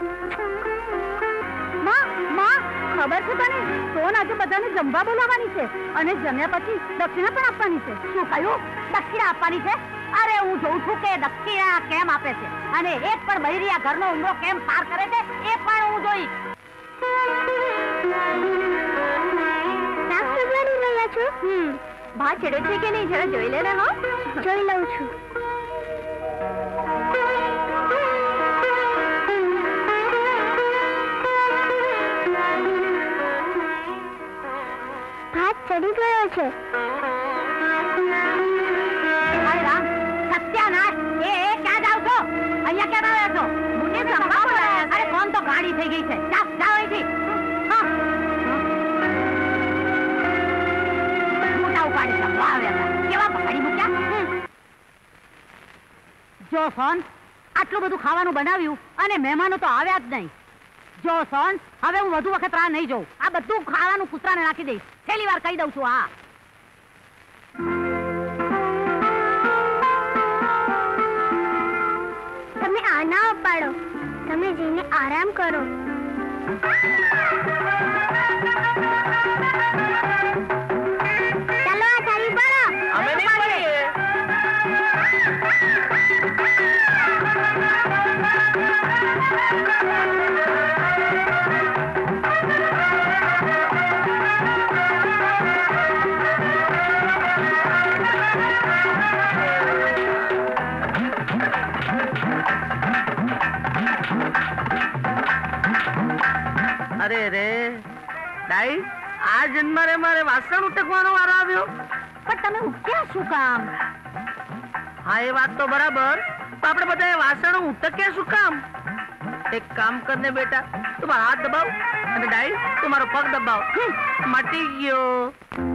માં માં ખબર છે તને? સોન આજે બધાને જમવા બોલાવવાની છે અને જમ્યા પછી દક્ષિણા પણ આપવાની છે. શું કહ્યું દક્ષિણા આપવાની છે? અરે હું જોઉં છું કે દક્ષિણા કેમ આપે છે અને એક પણ બૈરિયા ઘરનો ઉમરો કેમ પાર કરે છે એ પણ હું જોઈ શાક સજાડી રહ્યા છો? હમ ભા ચડે છે કે નહીં? જરા જોઈ લે હો. જોઈ લઉં છું. ભાત ચડી ગયો છે. સત્યાનાશ. એ ક્યાં જાવ છો? અહીંયા કેમ આવ્યા છો? મને સંભા અરે કોણ તો ગાડી થઈ ગઈ છે. જો સોન, આટલું બધું ખાવાનું બનાવ્યું અને મહેમાનો તો આવ્યા જ નહીં. જો સોન, હવે હું વધુ વખત રાહ નહીં જોઉં. આ બધું ખાવાનું કૂતરાને નાખી દઈશ. છેલ્લી વાર કહી દઉં છું, હા. તમે આ ના ઉપાડો. તમે જઈને આરામ કરો. જન્મરે મારે વાસણ ઉટકવાનો વારો આવ્યો. પણ તમે ઉઠ્યા શું કામ? હા એ વાત તો બરાબર. તો આપણે બધા વાસણ ઉટક્યા શું કામ? એક કામ કરને બેટા તું મારો હાથ દબાવ અને ડાઈ તું મારો પગ દબાવ. મટી ગયો.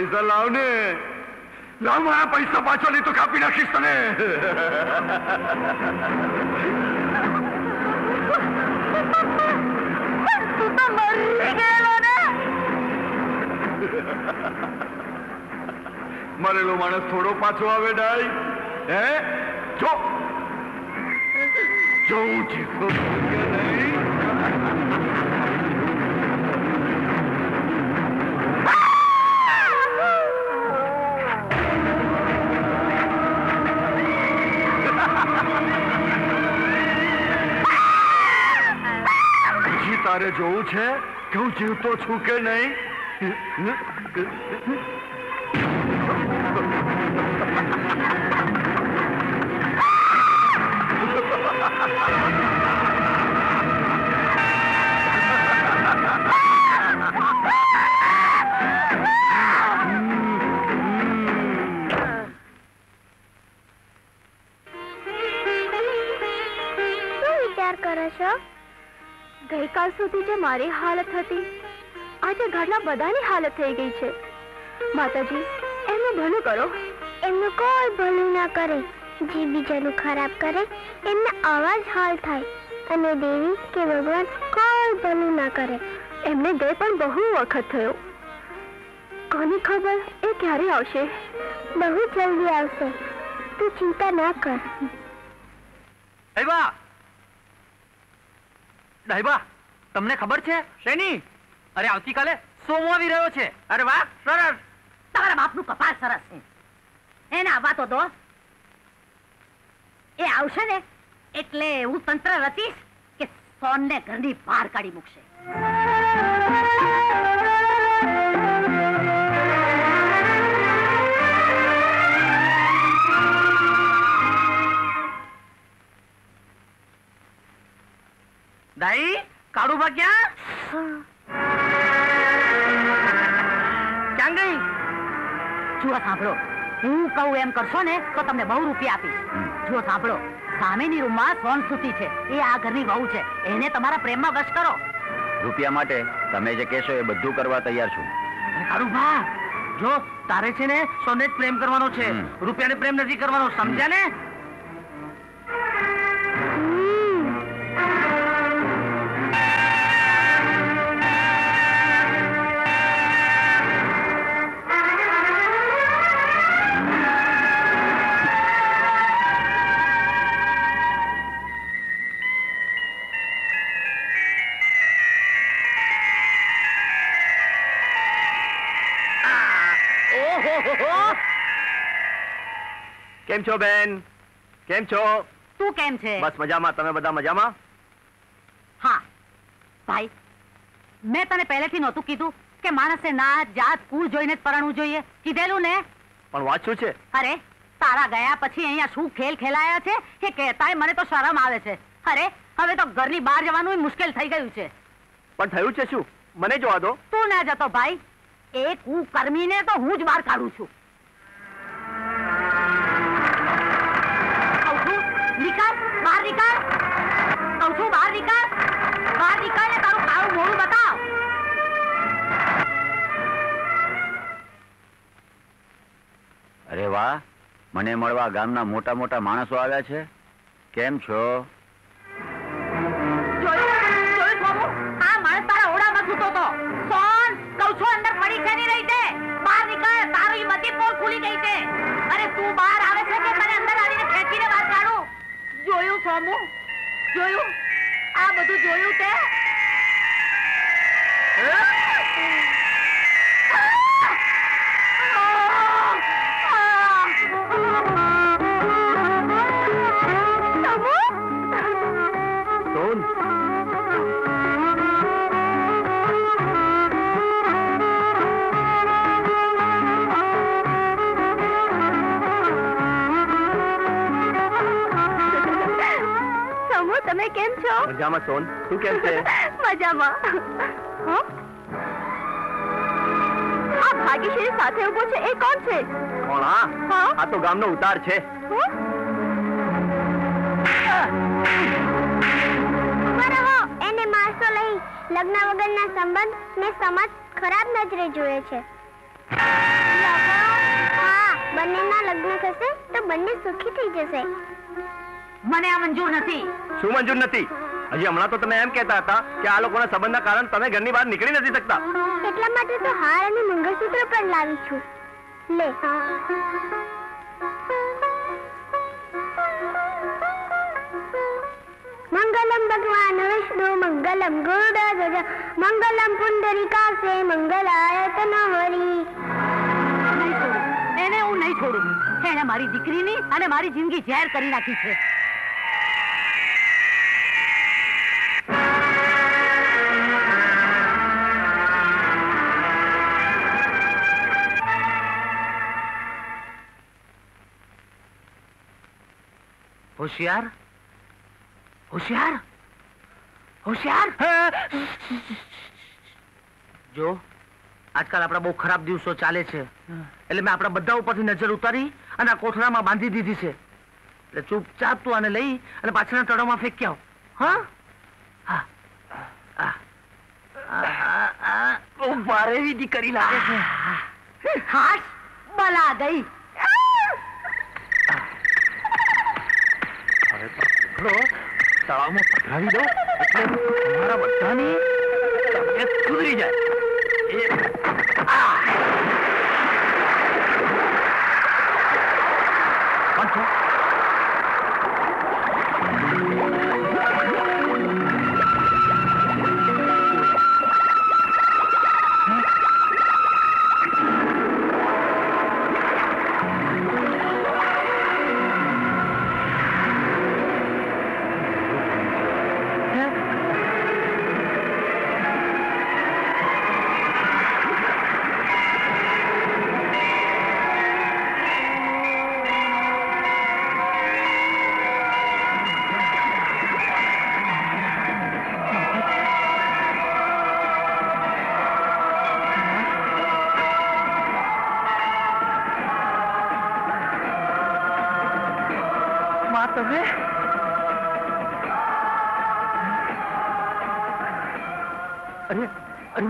પૈસા લાવ ને. લાવ મારા પૈસા પાછો, નહીં તો કાપી નાખીશ તને. મરેલો માણસ થોડો પાછો આવે ડાઈ હે? જો. જોઉં જીવો જોવું છે? કે હું જીવતો છું કે નહીં? ગઈકાલ સુધી જે મારી હાલત હતી આજે ઘરના બધાની હાલત થઈ ગઈ છે. માતાજી એમનું ભલું કરો. એમનું કોઈ ભલું ના કરે. જે બીજાનું ખરાબ કરે એમને અવાજ હાલ થાય. અને દેવી કે ભગવાન કોઈ ભલું ના કરે. એમને ગઈ પણ બહુ વખત થયો. કોની ખબર એ ક્યારે આવશે? બહુ જલ્દી આવશે. તું ચિંતા ના કર. ડાઈબા ડાઈબા તમને ખબર છે? શેની અરે આવતીકાલે સોમો આવી રહ્યો છે. અરે વાહ સરસ. તમારા બાપનું કપાળ સરસ છે. એને આવવા તો દો. એ આવશે ને એટલે હું તંત્ર રચીશ કે સોનને ઘરની બહાર કાઢી મૂકશે. ડાઈ કાળુબા ક્યાં ક્યાં ગઈ જુઓ સાંભળો. હું કહું એમ કરશો ને તો તમને બહુ રૂપિયા આપીશ. જુઓ સાંભળો સામેની રૂમમાં સોન સૂતી છે. એ આ ઘરની વહુ છે. એને તમારા પ્રેમમાં વશ કરો. રૂપિયા માટે તમે જે કહેશો એ બધું કરવા તૈયાર છું. કાળુભા જો તારે છે ને સોને જ પ્રેમ કરવાનો છે. રૂપિયાને પ્રેમ નથી કરવાનો સમજ્યા ને? કેમ છો બેન? કેમ છો? તું કેમ છે? બસ મજામાં. તમે બધા મજામાં? હા. ભાઈ મેં તને પહેલેથી નહોતું કીધું કે માણસે ના જાત કુળ જોઈને જ પરણવું જોઈએ. કીધેલું ને? પણ વાત શું છે? અરે તારા ગયા પછી અહીંયા શું ખેલ ખેલાયા છે? એ કહેતાય મને તો શરમ આવે છે. અરે હવે તો ઘરની બહાર જવાનું મુશ્કેલ થઈ ગયું છે. પણ થયું છે શું? મને જોવા દો. તું ના જતો ભાઈ. એ કુકર્મીને તો હું જ બહાર કાઢું છું. કહું બહાર નીકળ કહું છું બહાર નીકળ બહાર નીકળ ને તારું કાળું મોઢું બતાવ. અરે વાહ મને મળવા ગામના મોટા મોટા માણસો આવ્યા છે. કેમ છો? જોયું જોયું આ માણસ તારા ઓડામાં સૂતો તો. ખુલી ગઈ છે. અરે તું બહાર આવે છે કે તને અંદર આવીને ખેંચીને બહાર કાઢું જોયું સોમુ જોયું? આ બધું જોયું તે? તમે કેમ છો? મજામાં સોન. તું કેમ છે? <laughs> મજામાં. હો? આ ભાગ્યશ્રી સાથે ઊભો છે. એ કોણ છે? કોણ આ આ તો ગામનો ઉતાર છે. એને મારશો નહીં લગ્ન વગરના સંબંધ ને સમાજ ખરાબ નજરે જોવે છે. હા બંનેના લગ્ન થશે તો બંને સુખી થઈ જશે. મને આ મંજૂર નથી. શું મંજૂર નથી? હજી હમણાં તો તમે એમ કહેતા હતા કે આ લોકોના સંબંધના કારણ તમે ઘરની બહાર નીકળી નથી શકતા. એટલા માટે તો હાર અને મંગળસૂત્ર પણ લાવી છું. લે. મંગલમ ભગવાન વિષ્ણુ મંગલમ ગુરુદાસ મંગલમ પુંડરીકાસે મંગલાય તનહરી નહીં છોડું. એને હું નહીં છોડું. એને મારી દીકરીની અને મારી જિંદગી ઝેર કરી નાખી છે. હોશિયાર? હોશિયાર? હોશિયાર? જો આજકાલ આપણા બહુ ખરાબ દિવસો ચાલે છે. એટલે મેં આપણા બધા ઉપરથી નજર ઉતારી અને આ કોથળામાં બાંધી દીધી છે. એટલે ચૂપચાપ તું આને લઈ અને પાછળના તળાવમાં ફેંકી આવ. હા? હા. વિધિ કરી લાગે છે. હાશ બલા ગઈ. પકડો તળાવમાં પધરાવી દો એટલે તમારા બધાની તબિયત સુધરી જાય. એ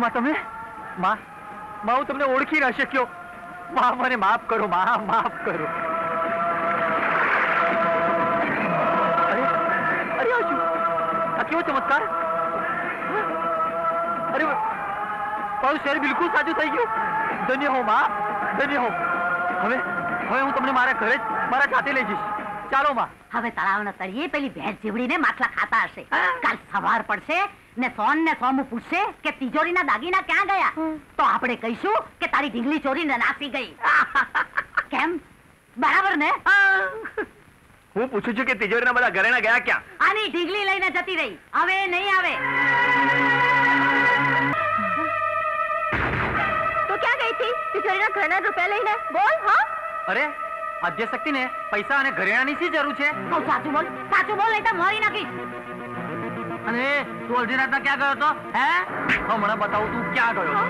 માં તમે? માં માં હું તમને ઓળખી ના શક્યો. માં મને માફ કરો માં માફ કરો. અરે અરે આ શું? આ કેવો ચમત્કાર? અરે મારું શહેર બિલકુલ સાચું થઈ ગયું. ધન્ય હો માં ધન્ય હો હવે હવે હું તમને મારા ઘરે જ મારા સાથે લઈ જઈશ. ચાલો માં. હવે તળાવના તળિયે પેલી ભેંસ જીવડીને માટલા ખાતા હશે. કાલ સવાર પડશે ને સોન ને સોમુ પૂછશે કે તિજોરીના દાગીના ક્યાં ગયા? તો આપણે કહીશું કે તારી ઢીંગલી ચોરીને નાસી ગઈ. કેમ? બરાબર ને? હું. પૂછું છું કે તિજોરીના બધા ઘરેણા ગયા ક્યાં? આની ઢીંગલી લઈને જતી રહી. હવે નહીં આવે. તો ક્યાં ગઈ હતી? તિજોરીના ઘરના રૂપિયા લઈને બોલ હા. અરે અધ્યશક્તિને પૈસા અને ઘરેણાની શી જરૂર છે? સાચું બોલ સાચું બોલ નહીં તો મારી નાખીશ. અને તું અડધી રાતના ક્યાં ગયો હતો? હે? હમણાં બતાવું તું ક્યાં ગયો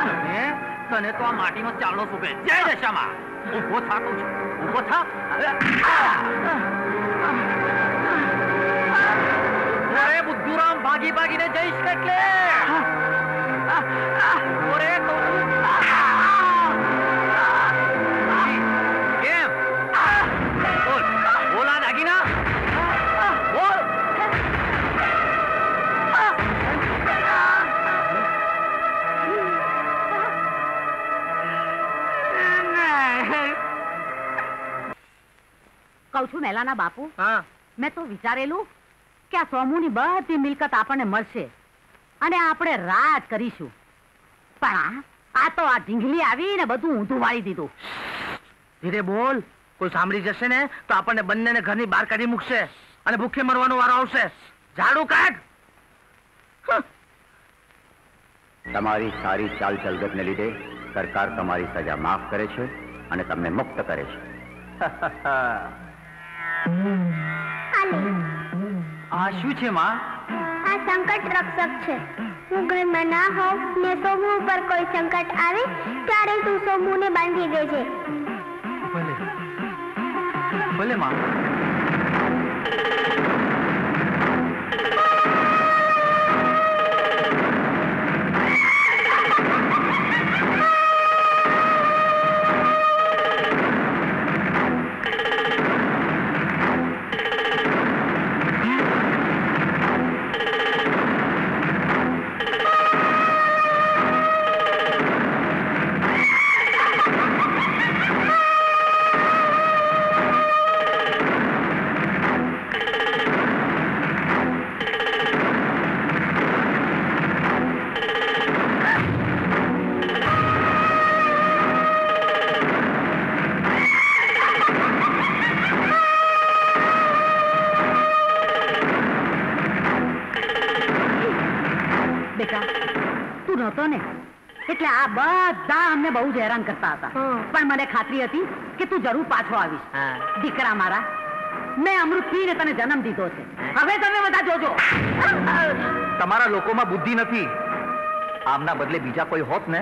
તને તને તો આ માટીનો ચાલનો સુકે જય દશામાં. ઊભો થા છું ઊભો થા. અરે બુદ્ધુરામ ભાગી ભાગીને જઈશ એટલે. ઓરે તો કહું છું મેલાના બાપુ. મેં તો વિચારેલું કે આ સોમુની બધી મિલકત આપણને મળશે અને આપણે રાજ કરીશું. પણ આ આ તો આ ઢીંગલી આવીને બધું ઊંધું વાળી દીધું. ધીરે બોલ. કોઈ સાંભળી જશે ને તો આપણને બંનેને ઘરની બહાર કાઢી મૂકશે અને ભૂખે મરવાનો વારો આવશે. ઝાડુ કાઢ. તમારી સારી ચાલ ચલગતને લીધે સરકાર તમારી સજા માફ કરે છે અને તમને મુક્ત કરે છે. <laughs> આ શું છે માં? આ સંકટ રક્ષક છે. હું ઘરમાં ના હોઉં ને સોમુ ઉપર કોઈ સંકટ આવે ત્યારે તું સોમુને બાંધી દેજે. ભલે. ભલે માં. જ હેરાન કરતા હતા. પણ મને ખાતરી હતી કે તું જરૂર પાછો આવીશ. દીકરા મારા મેં અમૃત પીને તને જન્મ દીધો છે. હવે તમે બધા જોજો. તમારા લોકોમાં બુદ્ધિ નથી. આમના બદલે બીજા કોઈ હોત ને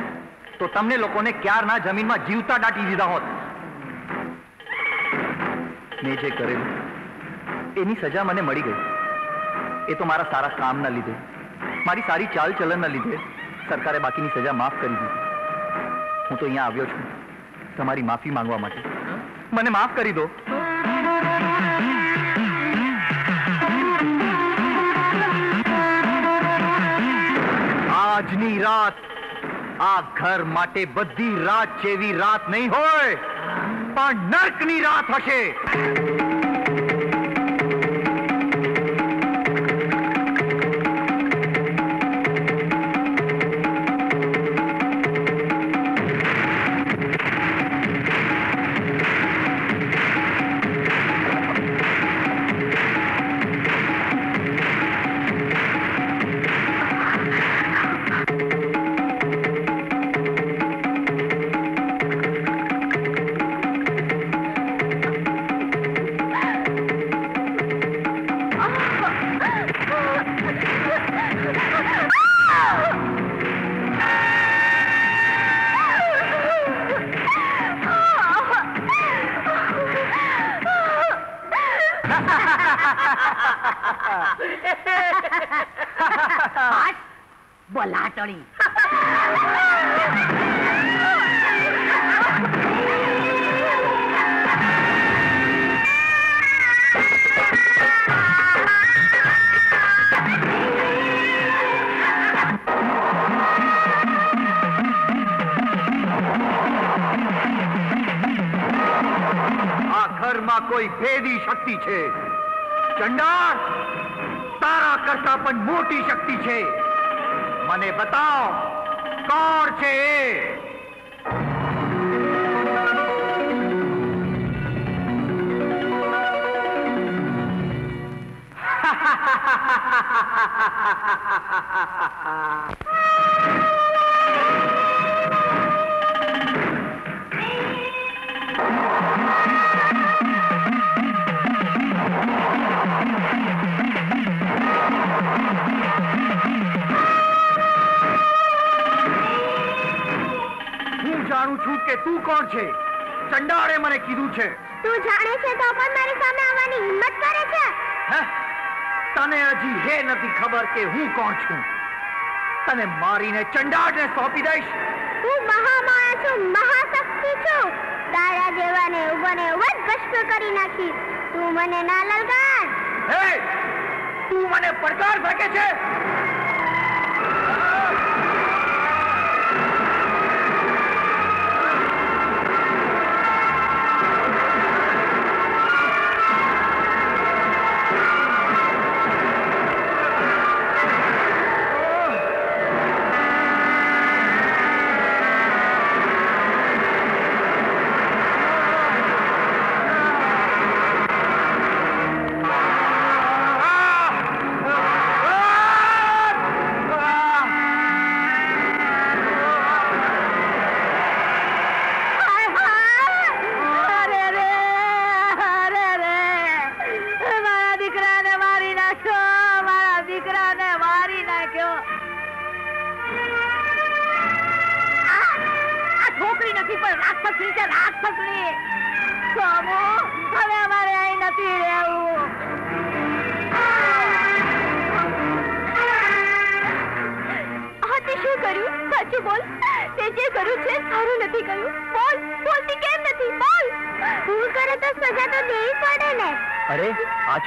તો તમને લોકોને ક્યારના જમીનમાં જીવતા દાટી દીધા હોત. મેં જે કરેલું એની સજા મને મળી ગઈ. એ તો મારા સારા કામના લીધે. મારી સારી ચાલ ચલનના લીધે સરકારે બાકીની સજા માફ કરી દીધી. હું તો અહીંયા આવ્યો છું. તમારી માફી માંગવા માટે. મને માફ કરી દો. આજની રાત આ ઘર માટે બધી રાત જેવી રાત નહીં હોય પણ નર્કની રાત હશે. ખબર કે હું કોણ છું? તને મારીને ચંડાળને સોંપી દઈશ. હું મહામાયા છું મહાશક્તિ છું. તારા જેવાને ઉભોને ઊભો ભસ્મ કરી નાખી. તું મને ના લલકાર હે તું મને પડકાર શકે છે?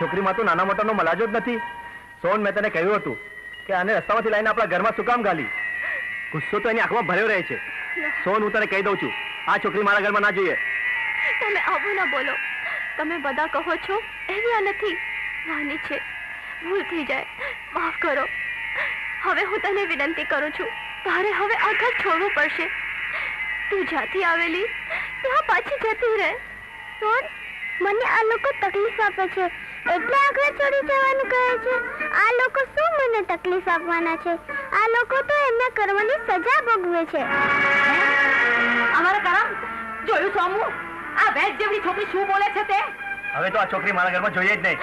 છોકરીમાં તો નાના મોટાનો મલાજો જ નથી. સોન મેં તને કહ્યું હતું કે આને રસ્તામાંથી લઈને આપણા ઘરમાં શું કામ ગાલી. ગુસ્સો તો એની આંખમાં ભર્યો રહે છે. સોન હું તને કહી દઉં છું આ છોકરી મારા ઘરમાં ના જોઈએ. તમે આવું ના બોલો. તમે બધા કહો છો એવી આ નથી. નાની છે ભૂલ થઈ જાય. માફ કરો. હવે હું તને વિનંતી કરું છું તારે હવે આ ઘર છોડવું પડશે. તું જ્યાંથી આવેલી ત્યાં પાછી જતી રહે. સોન મને આ લોકો તકલીફ આપે છે. એટલે આગળ છોડી જવાનું કહે છે આ લોકો શું મને તકલીફ આપવાના છે આ લોકો તો એમના કર્મની સજા ભોગવે છે અમારા કરમ જોયું સોમુ આ વેચ જેવડી છોકરી શું બોલે છે તે હવે તો આ છોકરી મારા ઘરમાં જોઈએ જ નહીં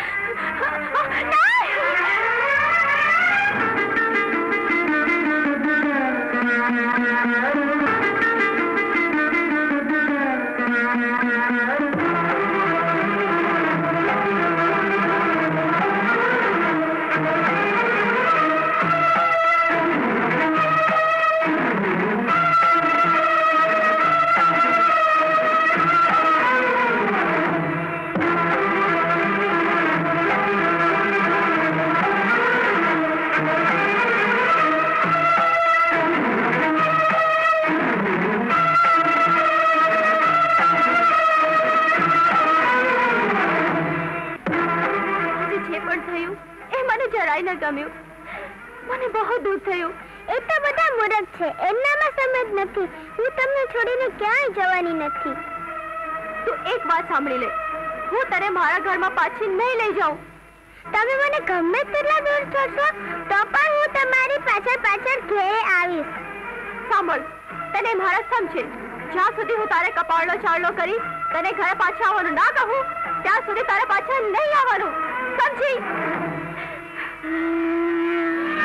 નથી. તું એક વાત સાંભળી લે. હું તને મારા ઘરમાં પાછી નહીં લઈ જાઉં. તમે મને ગમે તેટલા દૂર છોડશો, તો પણ હું તમારી પાછળ પાછળ ઘેરે આવીશ. સાંભળ, તને મારા સમજે જ્યાં સુધી હું તારે કપાળનો ચાળનો કરી તને ઘરે પાછા આવવાનું ના કહું, ત્યાં સુધી તારે પાછા નહીં આવવાનું. સમજી?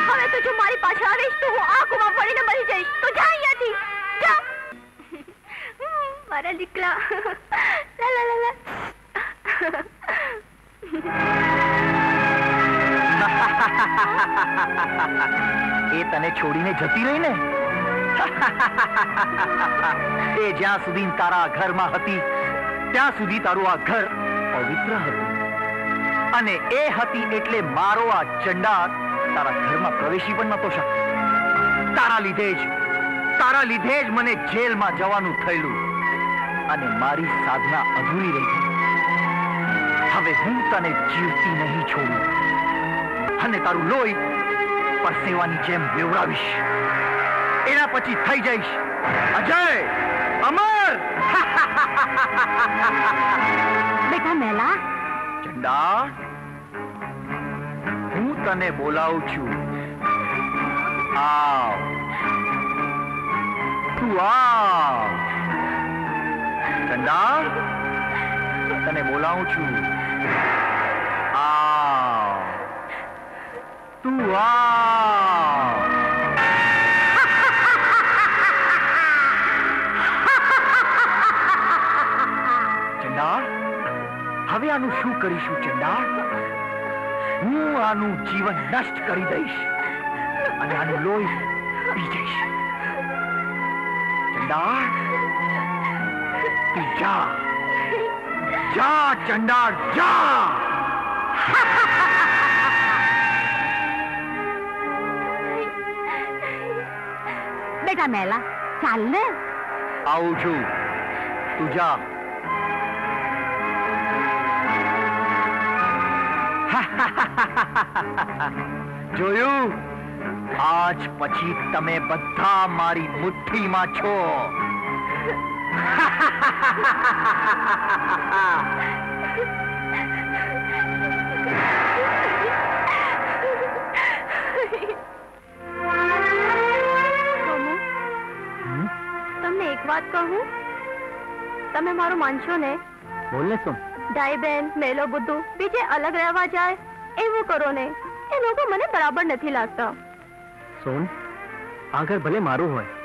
હવે તો જો મારી પાછળ આવીશ, તો હું આ કુવા પડીને મરી જઈશ. તો જા અહીંયાથી. જા. લા <laughs> <laughs> એ તને છોડીને જતી રહી ને? <laughs> એ જ્યાં સુધી તારા ઘરમાં હતી, ત્યાં સુધી તારું આ ઘર પવિત્ર હતું. અને એ હતી એટલે મારો આ ચંડાળ તારા ઘરમાં પ્રવેશી પણ નતો શકતો તારા લીધે જ, તારા લીધે જ મને જેલમાં જવાનું થયેલું. અને મારી સાધના અધૂરી રહી હવે હું તને જીવતી નહીં છોડું. અને તારું લોહી પરસેવાની જેમ બેવડાવીશ એના પછી થઈ જઈશ. અજય! અમર! બેટા મેલા. ચંડા હું તને બોલાવું છું. આવ. તું આવ. ચંડા તને બોલાવું છું. આ તું આ ચંદા, હવે આનું શું કરીશું ચંદા? હું આનું જીવન નષ્ટ કરી દઈશ અને આનું લોહી પી જઈશ. ચંડાળ તું જા જા ચંડાળ જા બેટા મેલા ચાલ ને આવું છું તું જા જોયું આજ પછી તમે બધા મારી મુઠ્ઠીમાં છો તમને એક વાત કહું? તમે મારું માનશો ને? બોલને શું? ડાય બેન મેલો બુદ્ધુ બીજે અલગ રહેવા જાય એવું કરો ને. એ લોકો મને બરાબર નથી લાગતા. સોન આ ઘર ભલે મારું હોય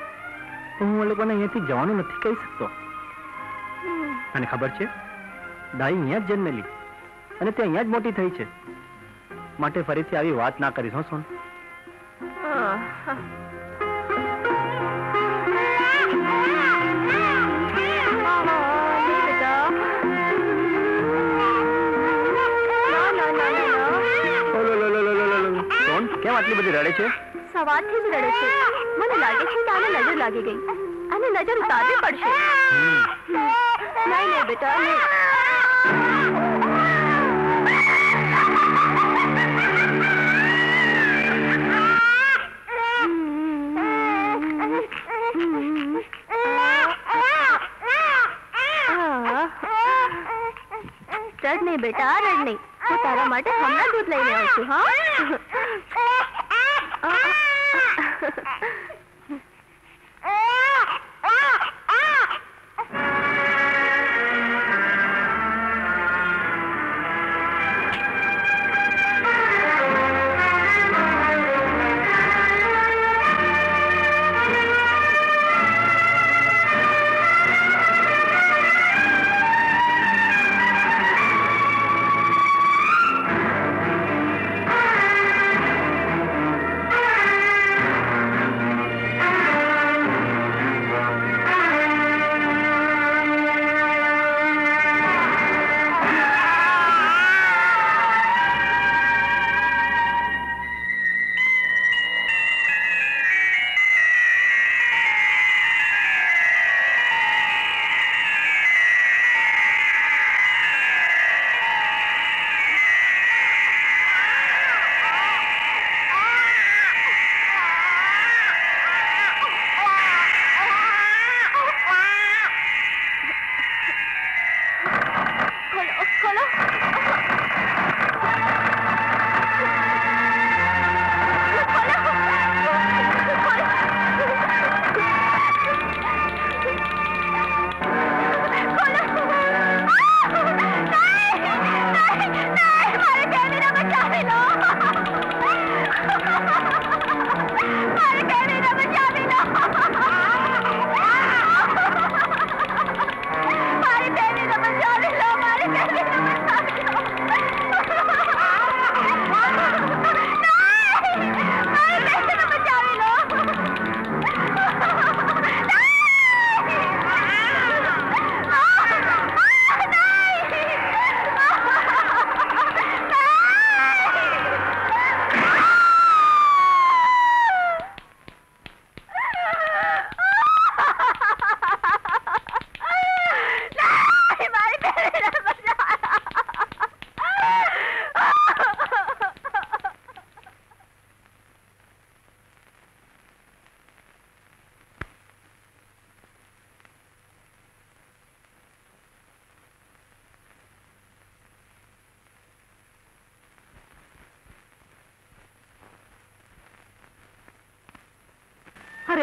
તો હું એ લોકોને અહીંયાથી જવાનું નથી કહી શકતો. અને ખબર છે? દાઈ અહીંયા જ જન્મેલી. અને તે અહીંયા જ મોટી થઈ છે. માટે ફરીથી આવી વાત ના કરીશ હો. સોન કેમ આટલી બધી રડે છે? સવારથી જ રડે છે મને લાગે છે કે આને નજર લાગી ગઈ આને નજર ઉતારવી પડશે નહીં નહીં બેટા નહીં બેટા રડ નહીં હું તારા માટે હમણાં દૂધ લઈને આવું હા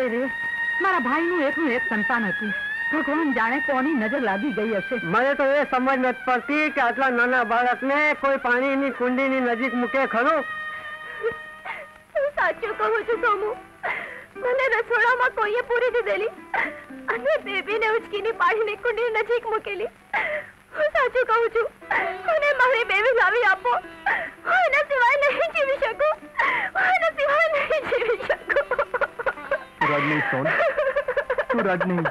અરે રે મારા ભાઈનું એકનું એક સંતાન હતું. ભગવાન જાણે કોની નજર લાગી ગઈ હશે. મને તો એ સમજ નથી પડતી કે આટલા નાના બાળકને કોઈ પાણીની કુંડીની નજીક મૂકે ખરો? સાચું કહું છું સોમુ. મને રસોડામાં કોઈએ પૂરી દીધેલી અને બેબીને ઉચકીની પાણીની કુંડી નજીક મૂકેલી. હું સાચું કહું છું. મને મારી બેબી લાવી આપો. તું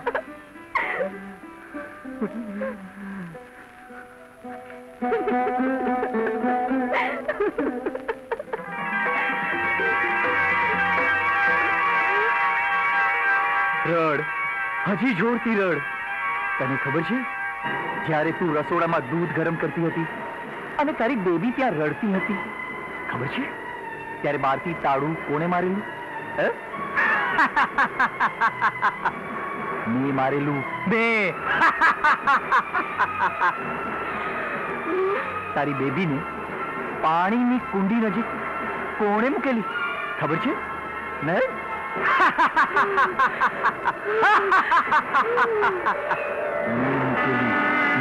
રડ. હજી જોરથી રડ. તને ખબર છે? જ્યારે તું રસોડામાં દૂધ ગરમ કરતી હતી અને તારી બેબી ત્યાં રડતી હતી. ખબર છે? ત્યારે બારથી તાળું કોણે મારેલું? હે? <laughs> મેં મારેલું. બે. તારી બેબીને પાણીની કુંડી નજીક કોણે મૂકેલી? ખબર છે? ને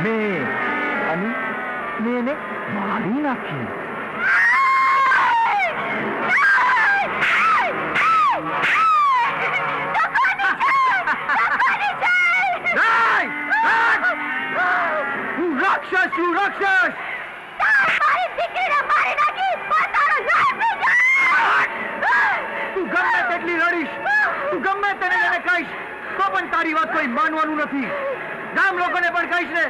મેં અને મેં. એને મારી નાખી હું રાક્ષસ છું રાક્ષસ મારી દીકરીને મારી નાખી પણ તારો લાડ પી જા તું ગમે તેટલી રડીશ તું ગમે તેને તેને કહીશ તો પણ તારી વાત કોઈ માનવાનું નથી. ગામ લોકોને પણ કહીશ ને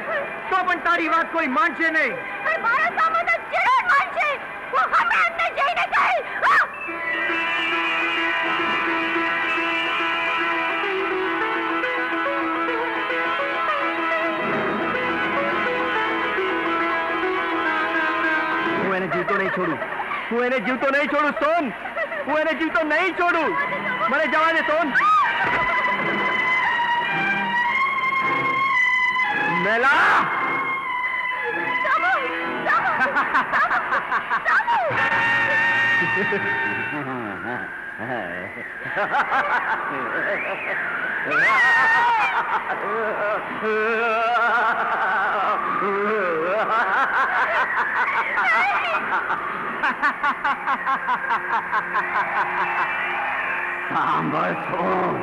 તો પણ તારી વાત કોઈ માનશે નહીં! હું એને જીવતો નહીં છોડું. હું એને જીવતો નહીં છોડું સોન. હું એને જીવતો નહીં છોડું. મને જવા દે સોન. મેલા સાંભળ સોમ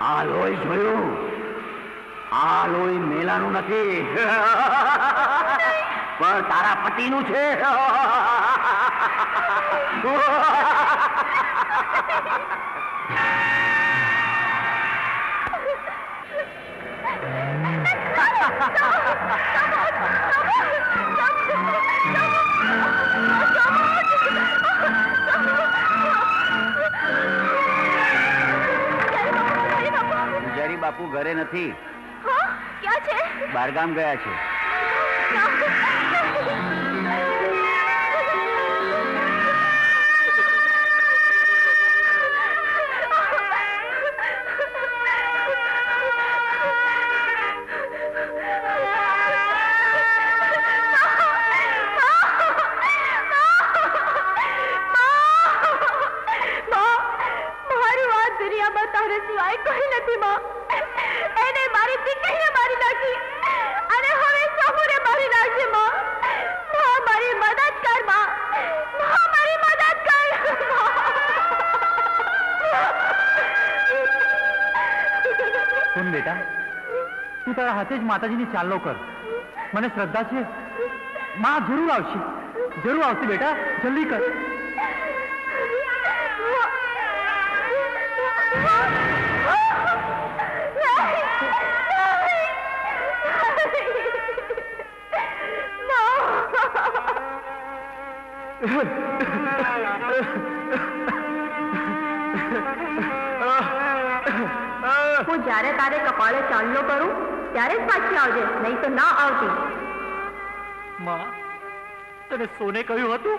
આ લોહી જોયું આ લોહી મેલાનું નથી. <laughs> પણ તારા પતિનું છે. <laughs> જરી બાપુ ઘરે નથી. બારગામ ગયા છે. <laughs> હાથે જ માતાજીની ચાલો કર. મને શ્રદ્ધા છે. માં જરૂર આવશે. જરૂર આવશે બેટા. જલ્દી કર. હું જ્યારે તારે કપાળે ચાંદલો કરું ત્યારે જ પાછી આવજે. નહીં તો ના આવતી. માં, તને સોને કહ્યું હતું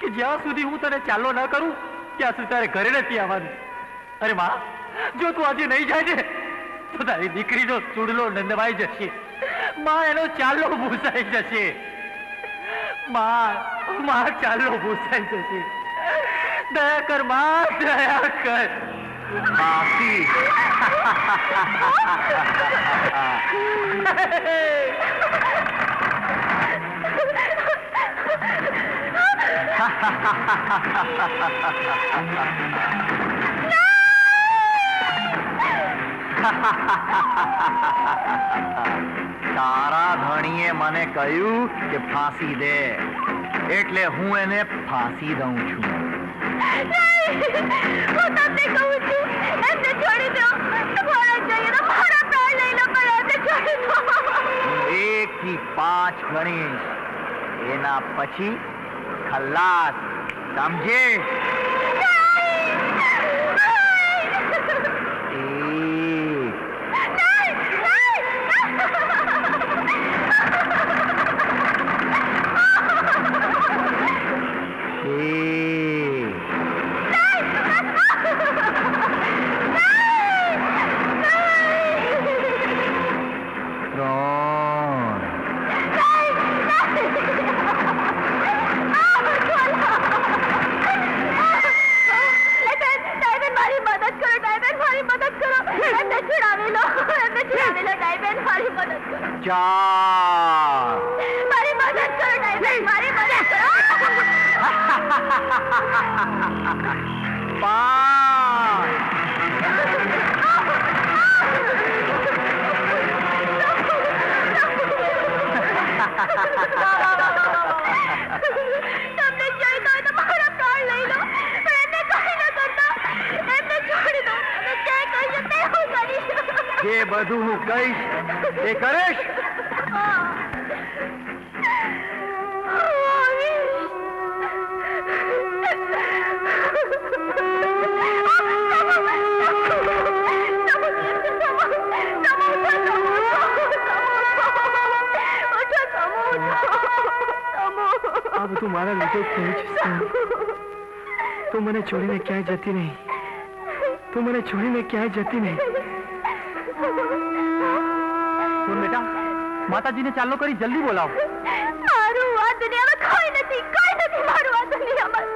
કે જ્યાં સુધી હું તને ચાલો ન કરું, ત્યાં સુધી તારે ઘરે નથી આવવાનું. અરે માં, જો તું આજે નહીં જાય ને, તો તારી દીકરીનો ચૂડલો નંદવાઈ જશે. માં, એનો ચાલો ભૂસાઈ જશે. માં માં ચાલો ભૂસાઈ જશે. દયા કર, માં, દયા કર. તારા ધણીએ મને કહ્યું કે ફાંસી દે. એટલે હું એને ફાંસી દઉં છું. હું તમને કહું છું એમને છોડી દો. તમારા જોઈએ તો મારા પ્રાણ લઈ લો પણ એમને છોડી દો. એક થી પાંચ ગણીશ એના પછી ખલ્લાસ સમજે? મને છોડીને ક્યાંય જતી નહીં. તું મને છોડીને ક્યાંય જતી નહીં. બેટા માતાજીને ચાલો કરી જલ્દી બોલાવો. મારું આ દુનિયામાં કોઈ નથી કોઈ નથી મારું આ દુનિયામાં.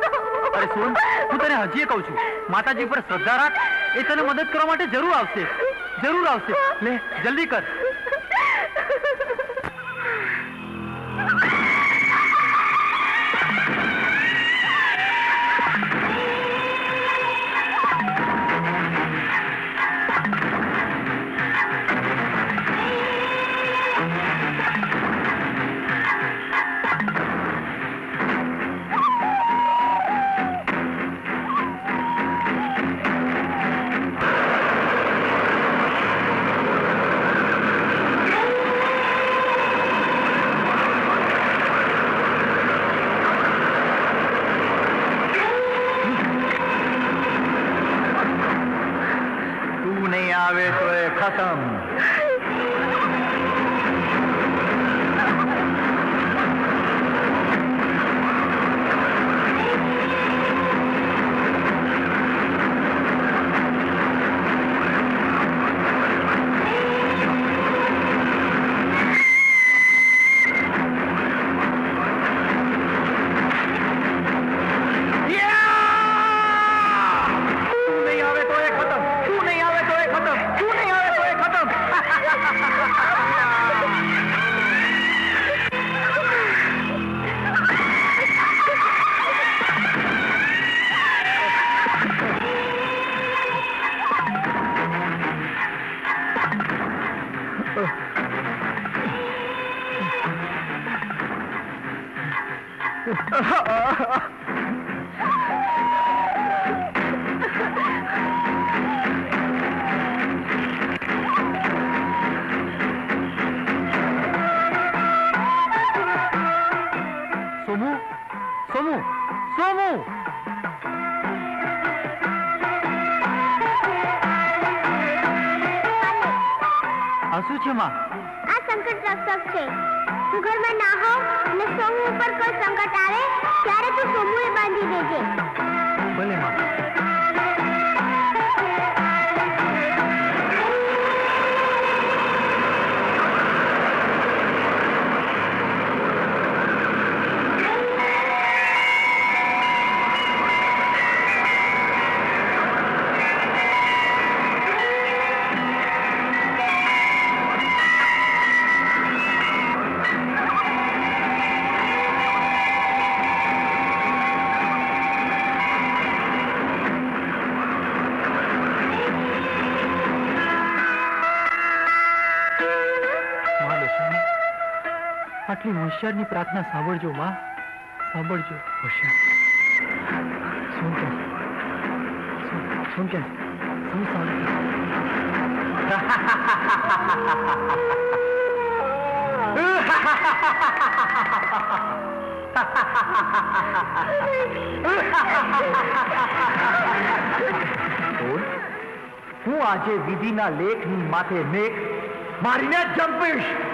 અરે સોન હું તને હજી કહું છું માતાજી પર શ્રદ્ધા રાખ એ તને મદદ કરવા માટે જરૂર આવશે જરૂર આવશે. લે જલ્દી કર. હોશિયારની પ્રાર્થના સાંભળજો માં. સાંભળજો. હોશિયાર. શું કે શું- શું કે શું હું આજે વિધિના લેખની માથે મેઘ મારીને જંપીશ.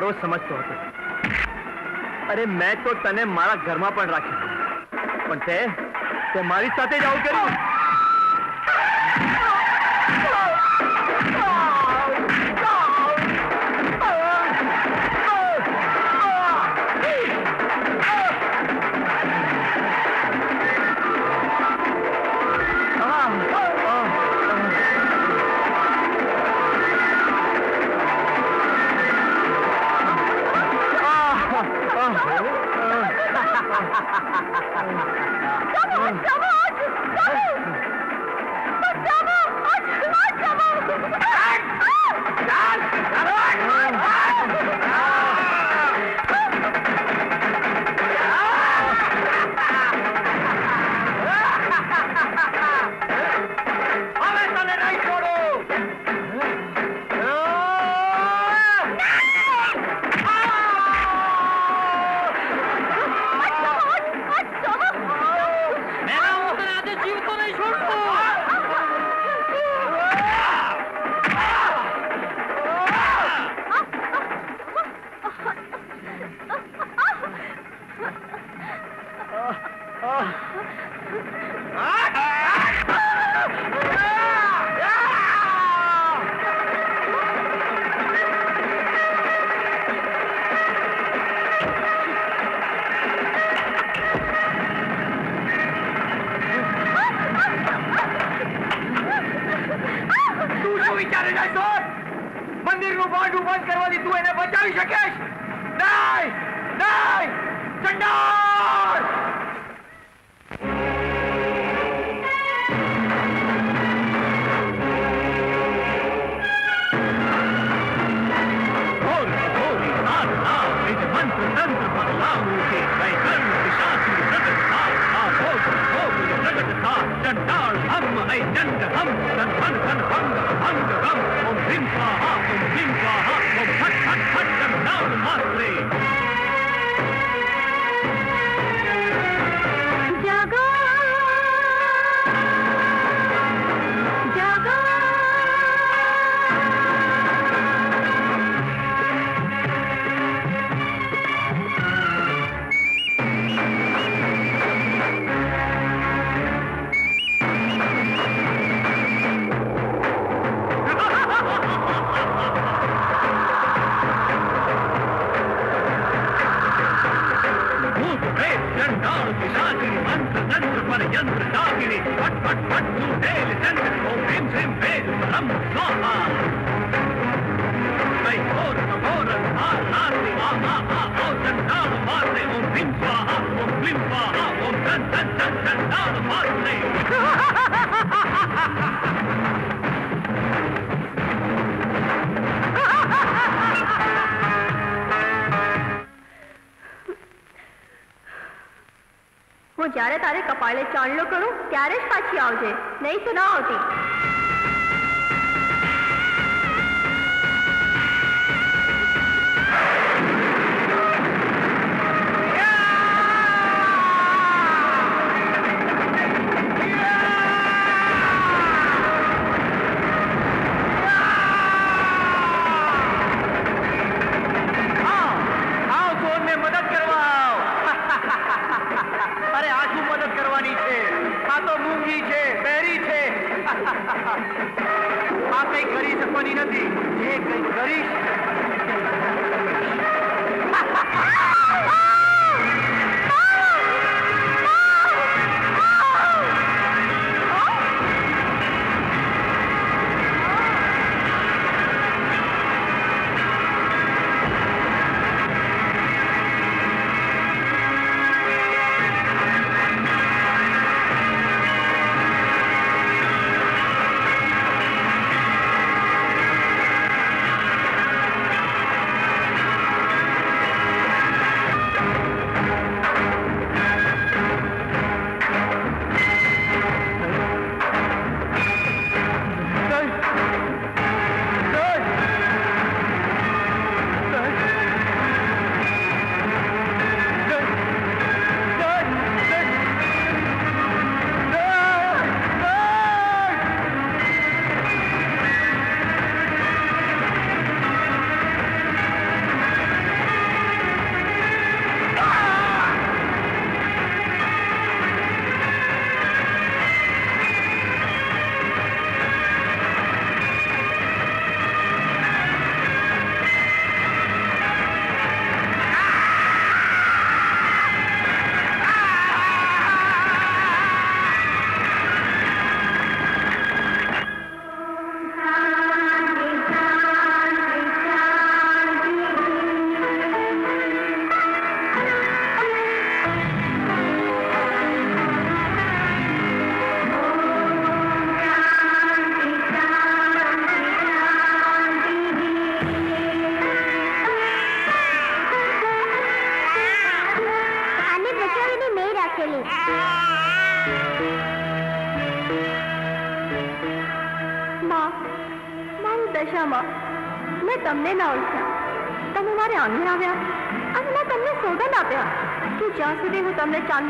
મારો સમજતો હતો. અરે, મેં તો તને મારા ઘરમાં પણ રાખ્યો. પણ તે મારી સાથે જ આવું કર્યું.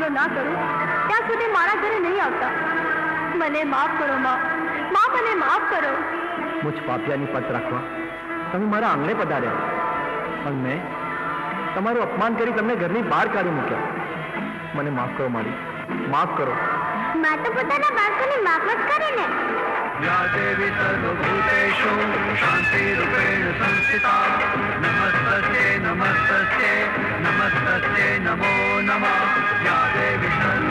હું તમને ચાંદલો ના કરું ત્યાં સુધી મારા ઘરે નહીં આવતા મને માફ કરો માં માં મને માફ કરો મુજ પાપિયાની પટ રાખવા તમે મારા આંગણે પધાર્યા પણ મેં તમારું અપમાન કરી તમને ઘરની બહાર કાઢી મૂક્યા મને માફ કરો મારી માફ કરો માં તો પોતાના બાળકોને માફ જ કરે ને या देवी सर्वभूतेषु शान्तिरूपेण संस्थिता नमस्तस्ये नमस्तस्ये नमस्तस्ये नमो नमः Thank you.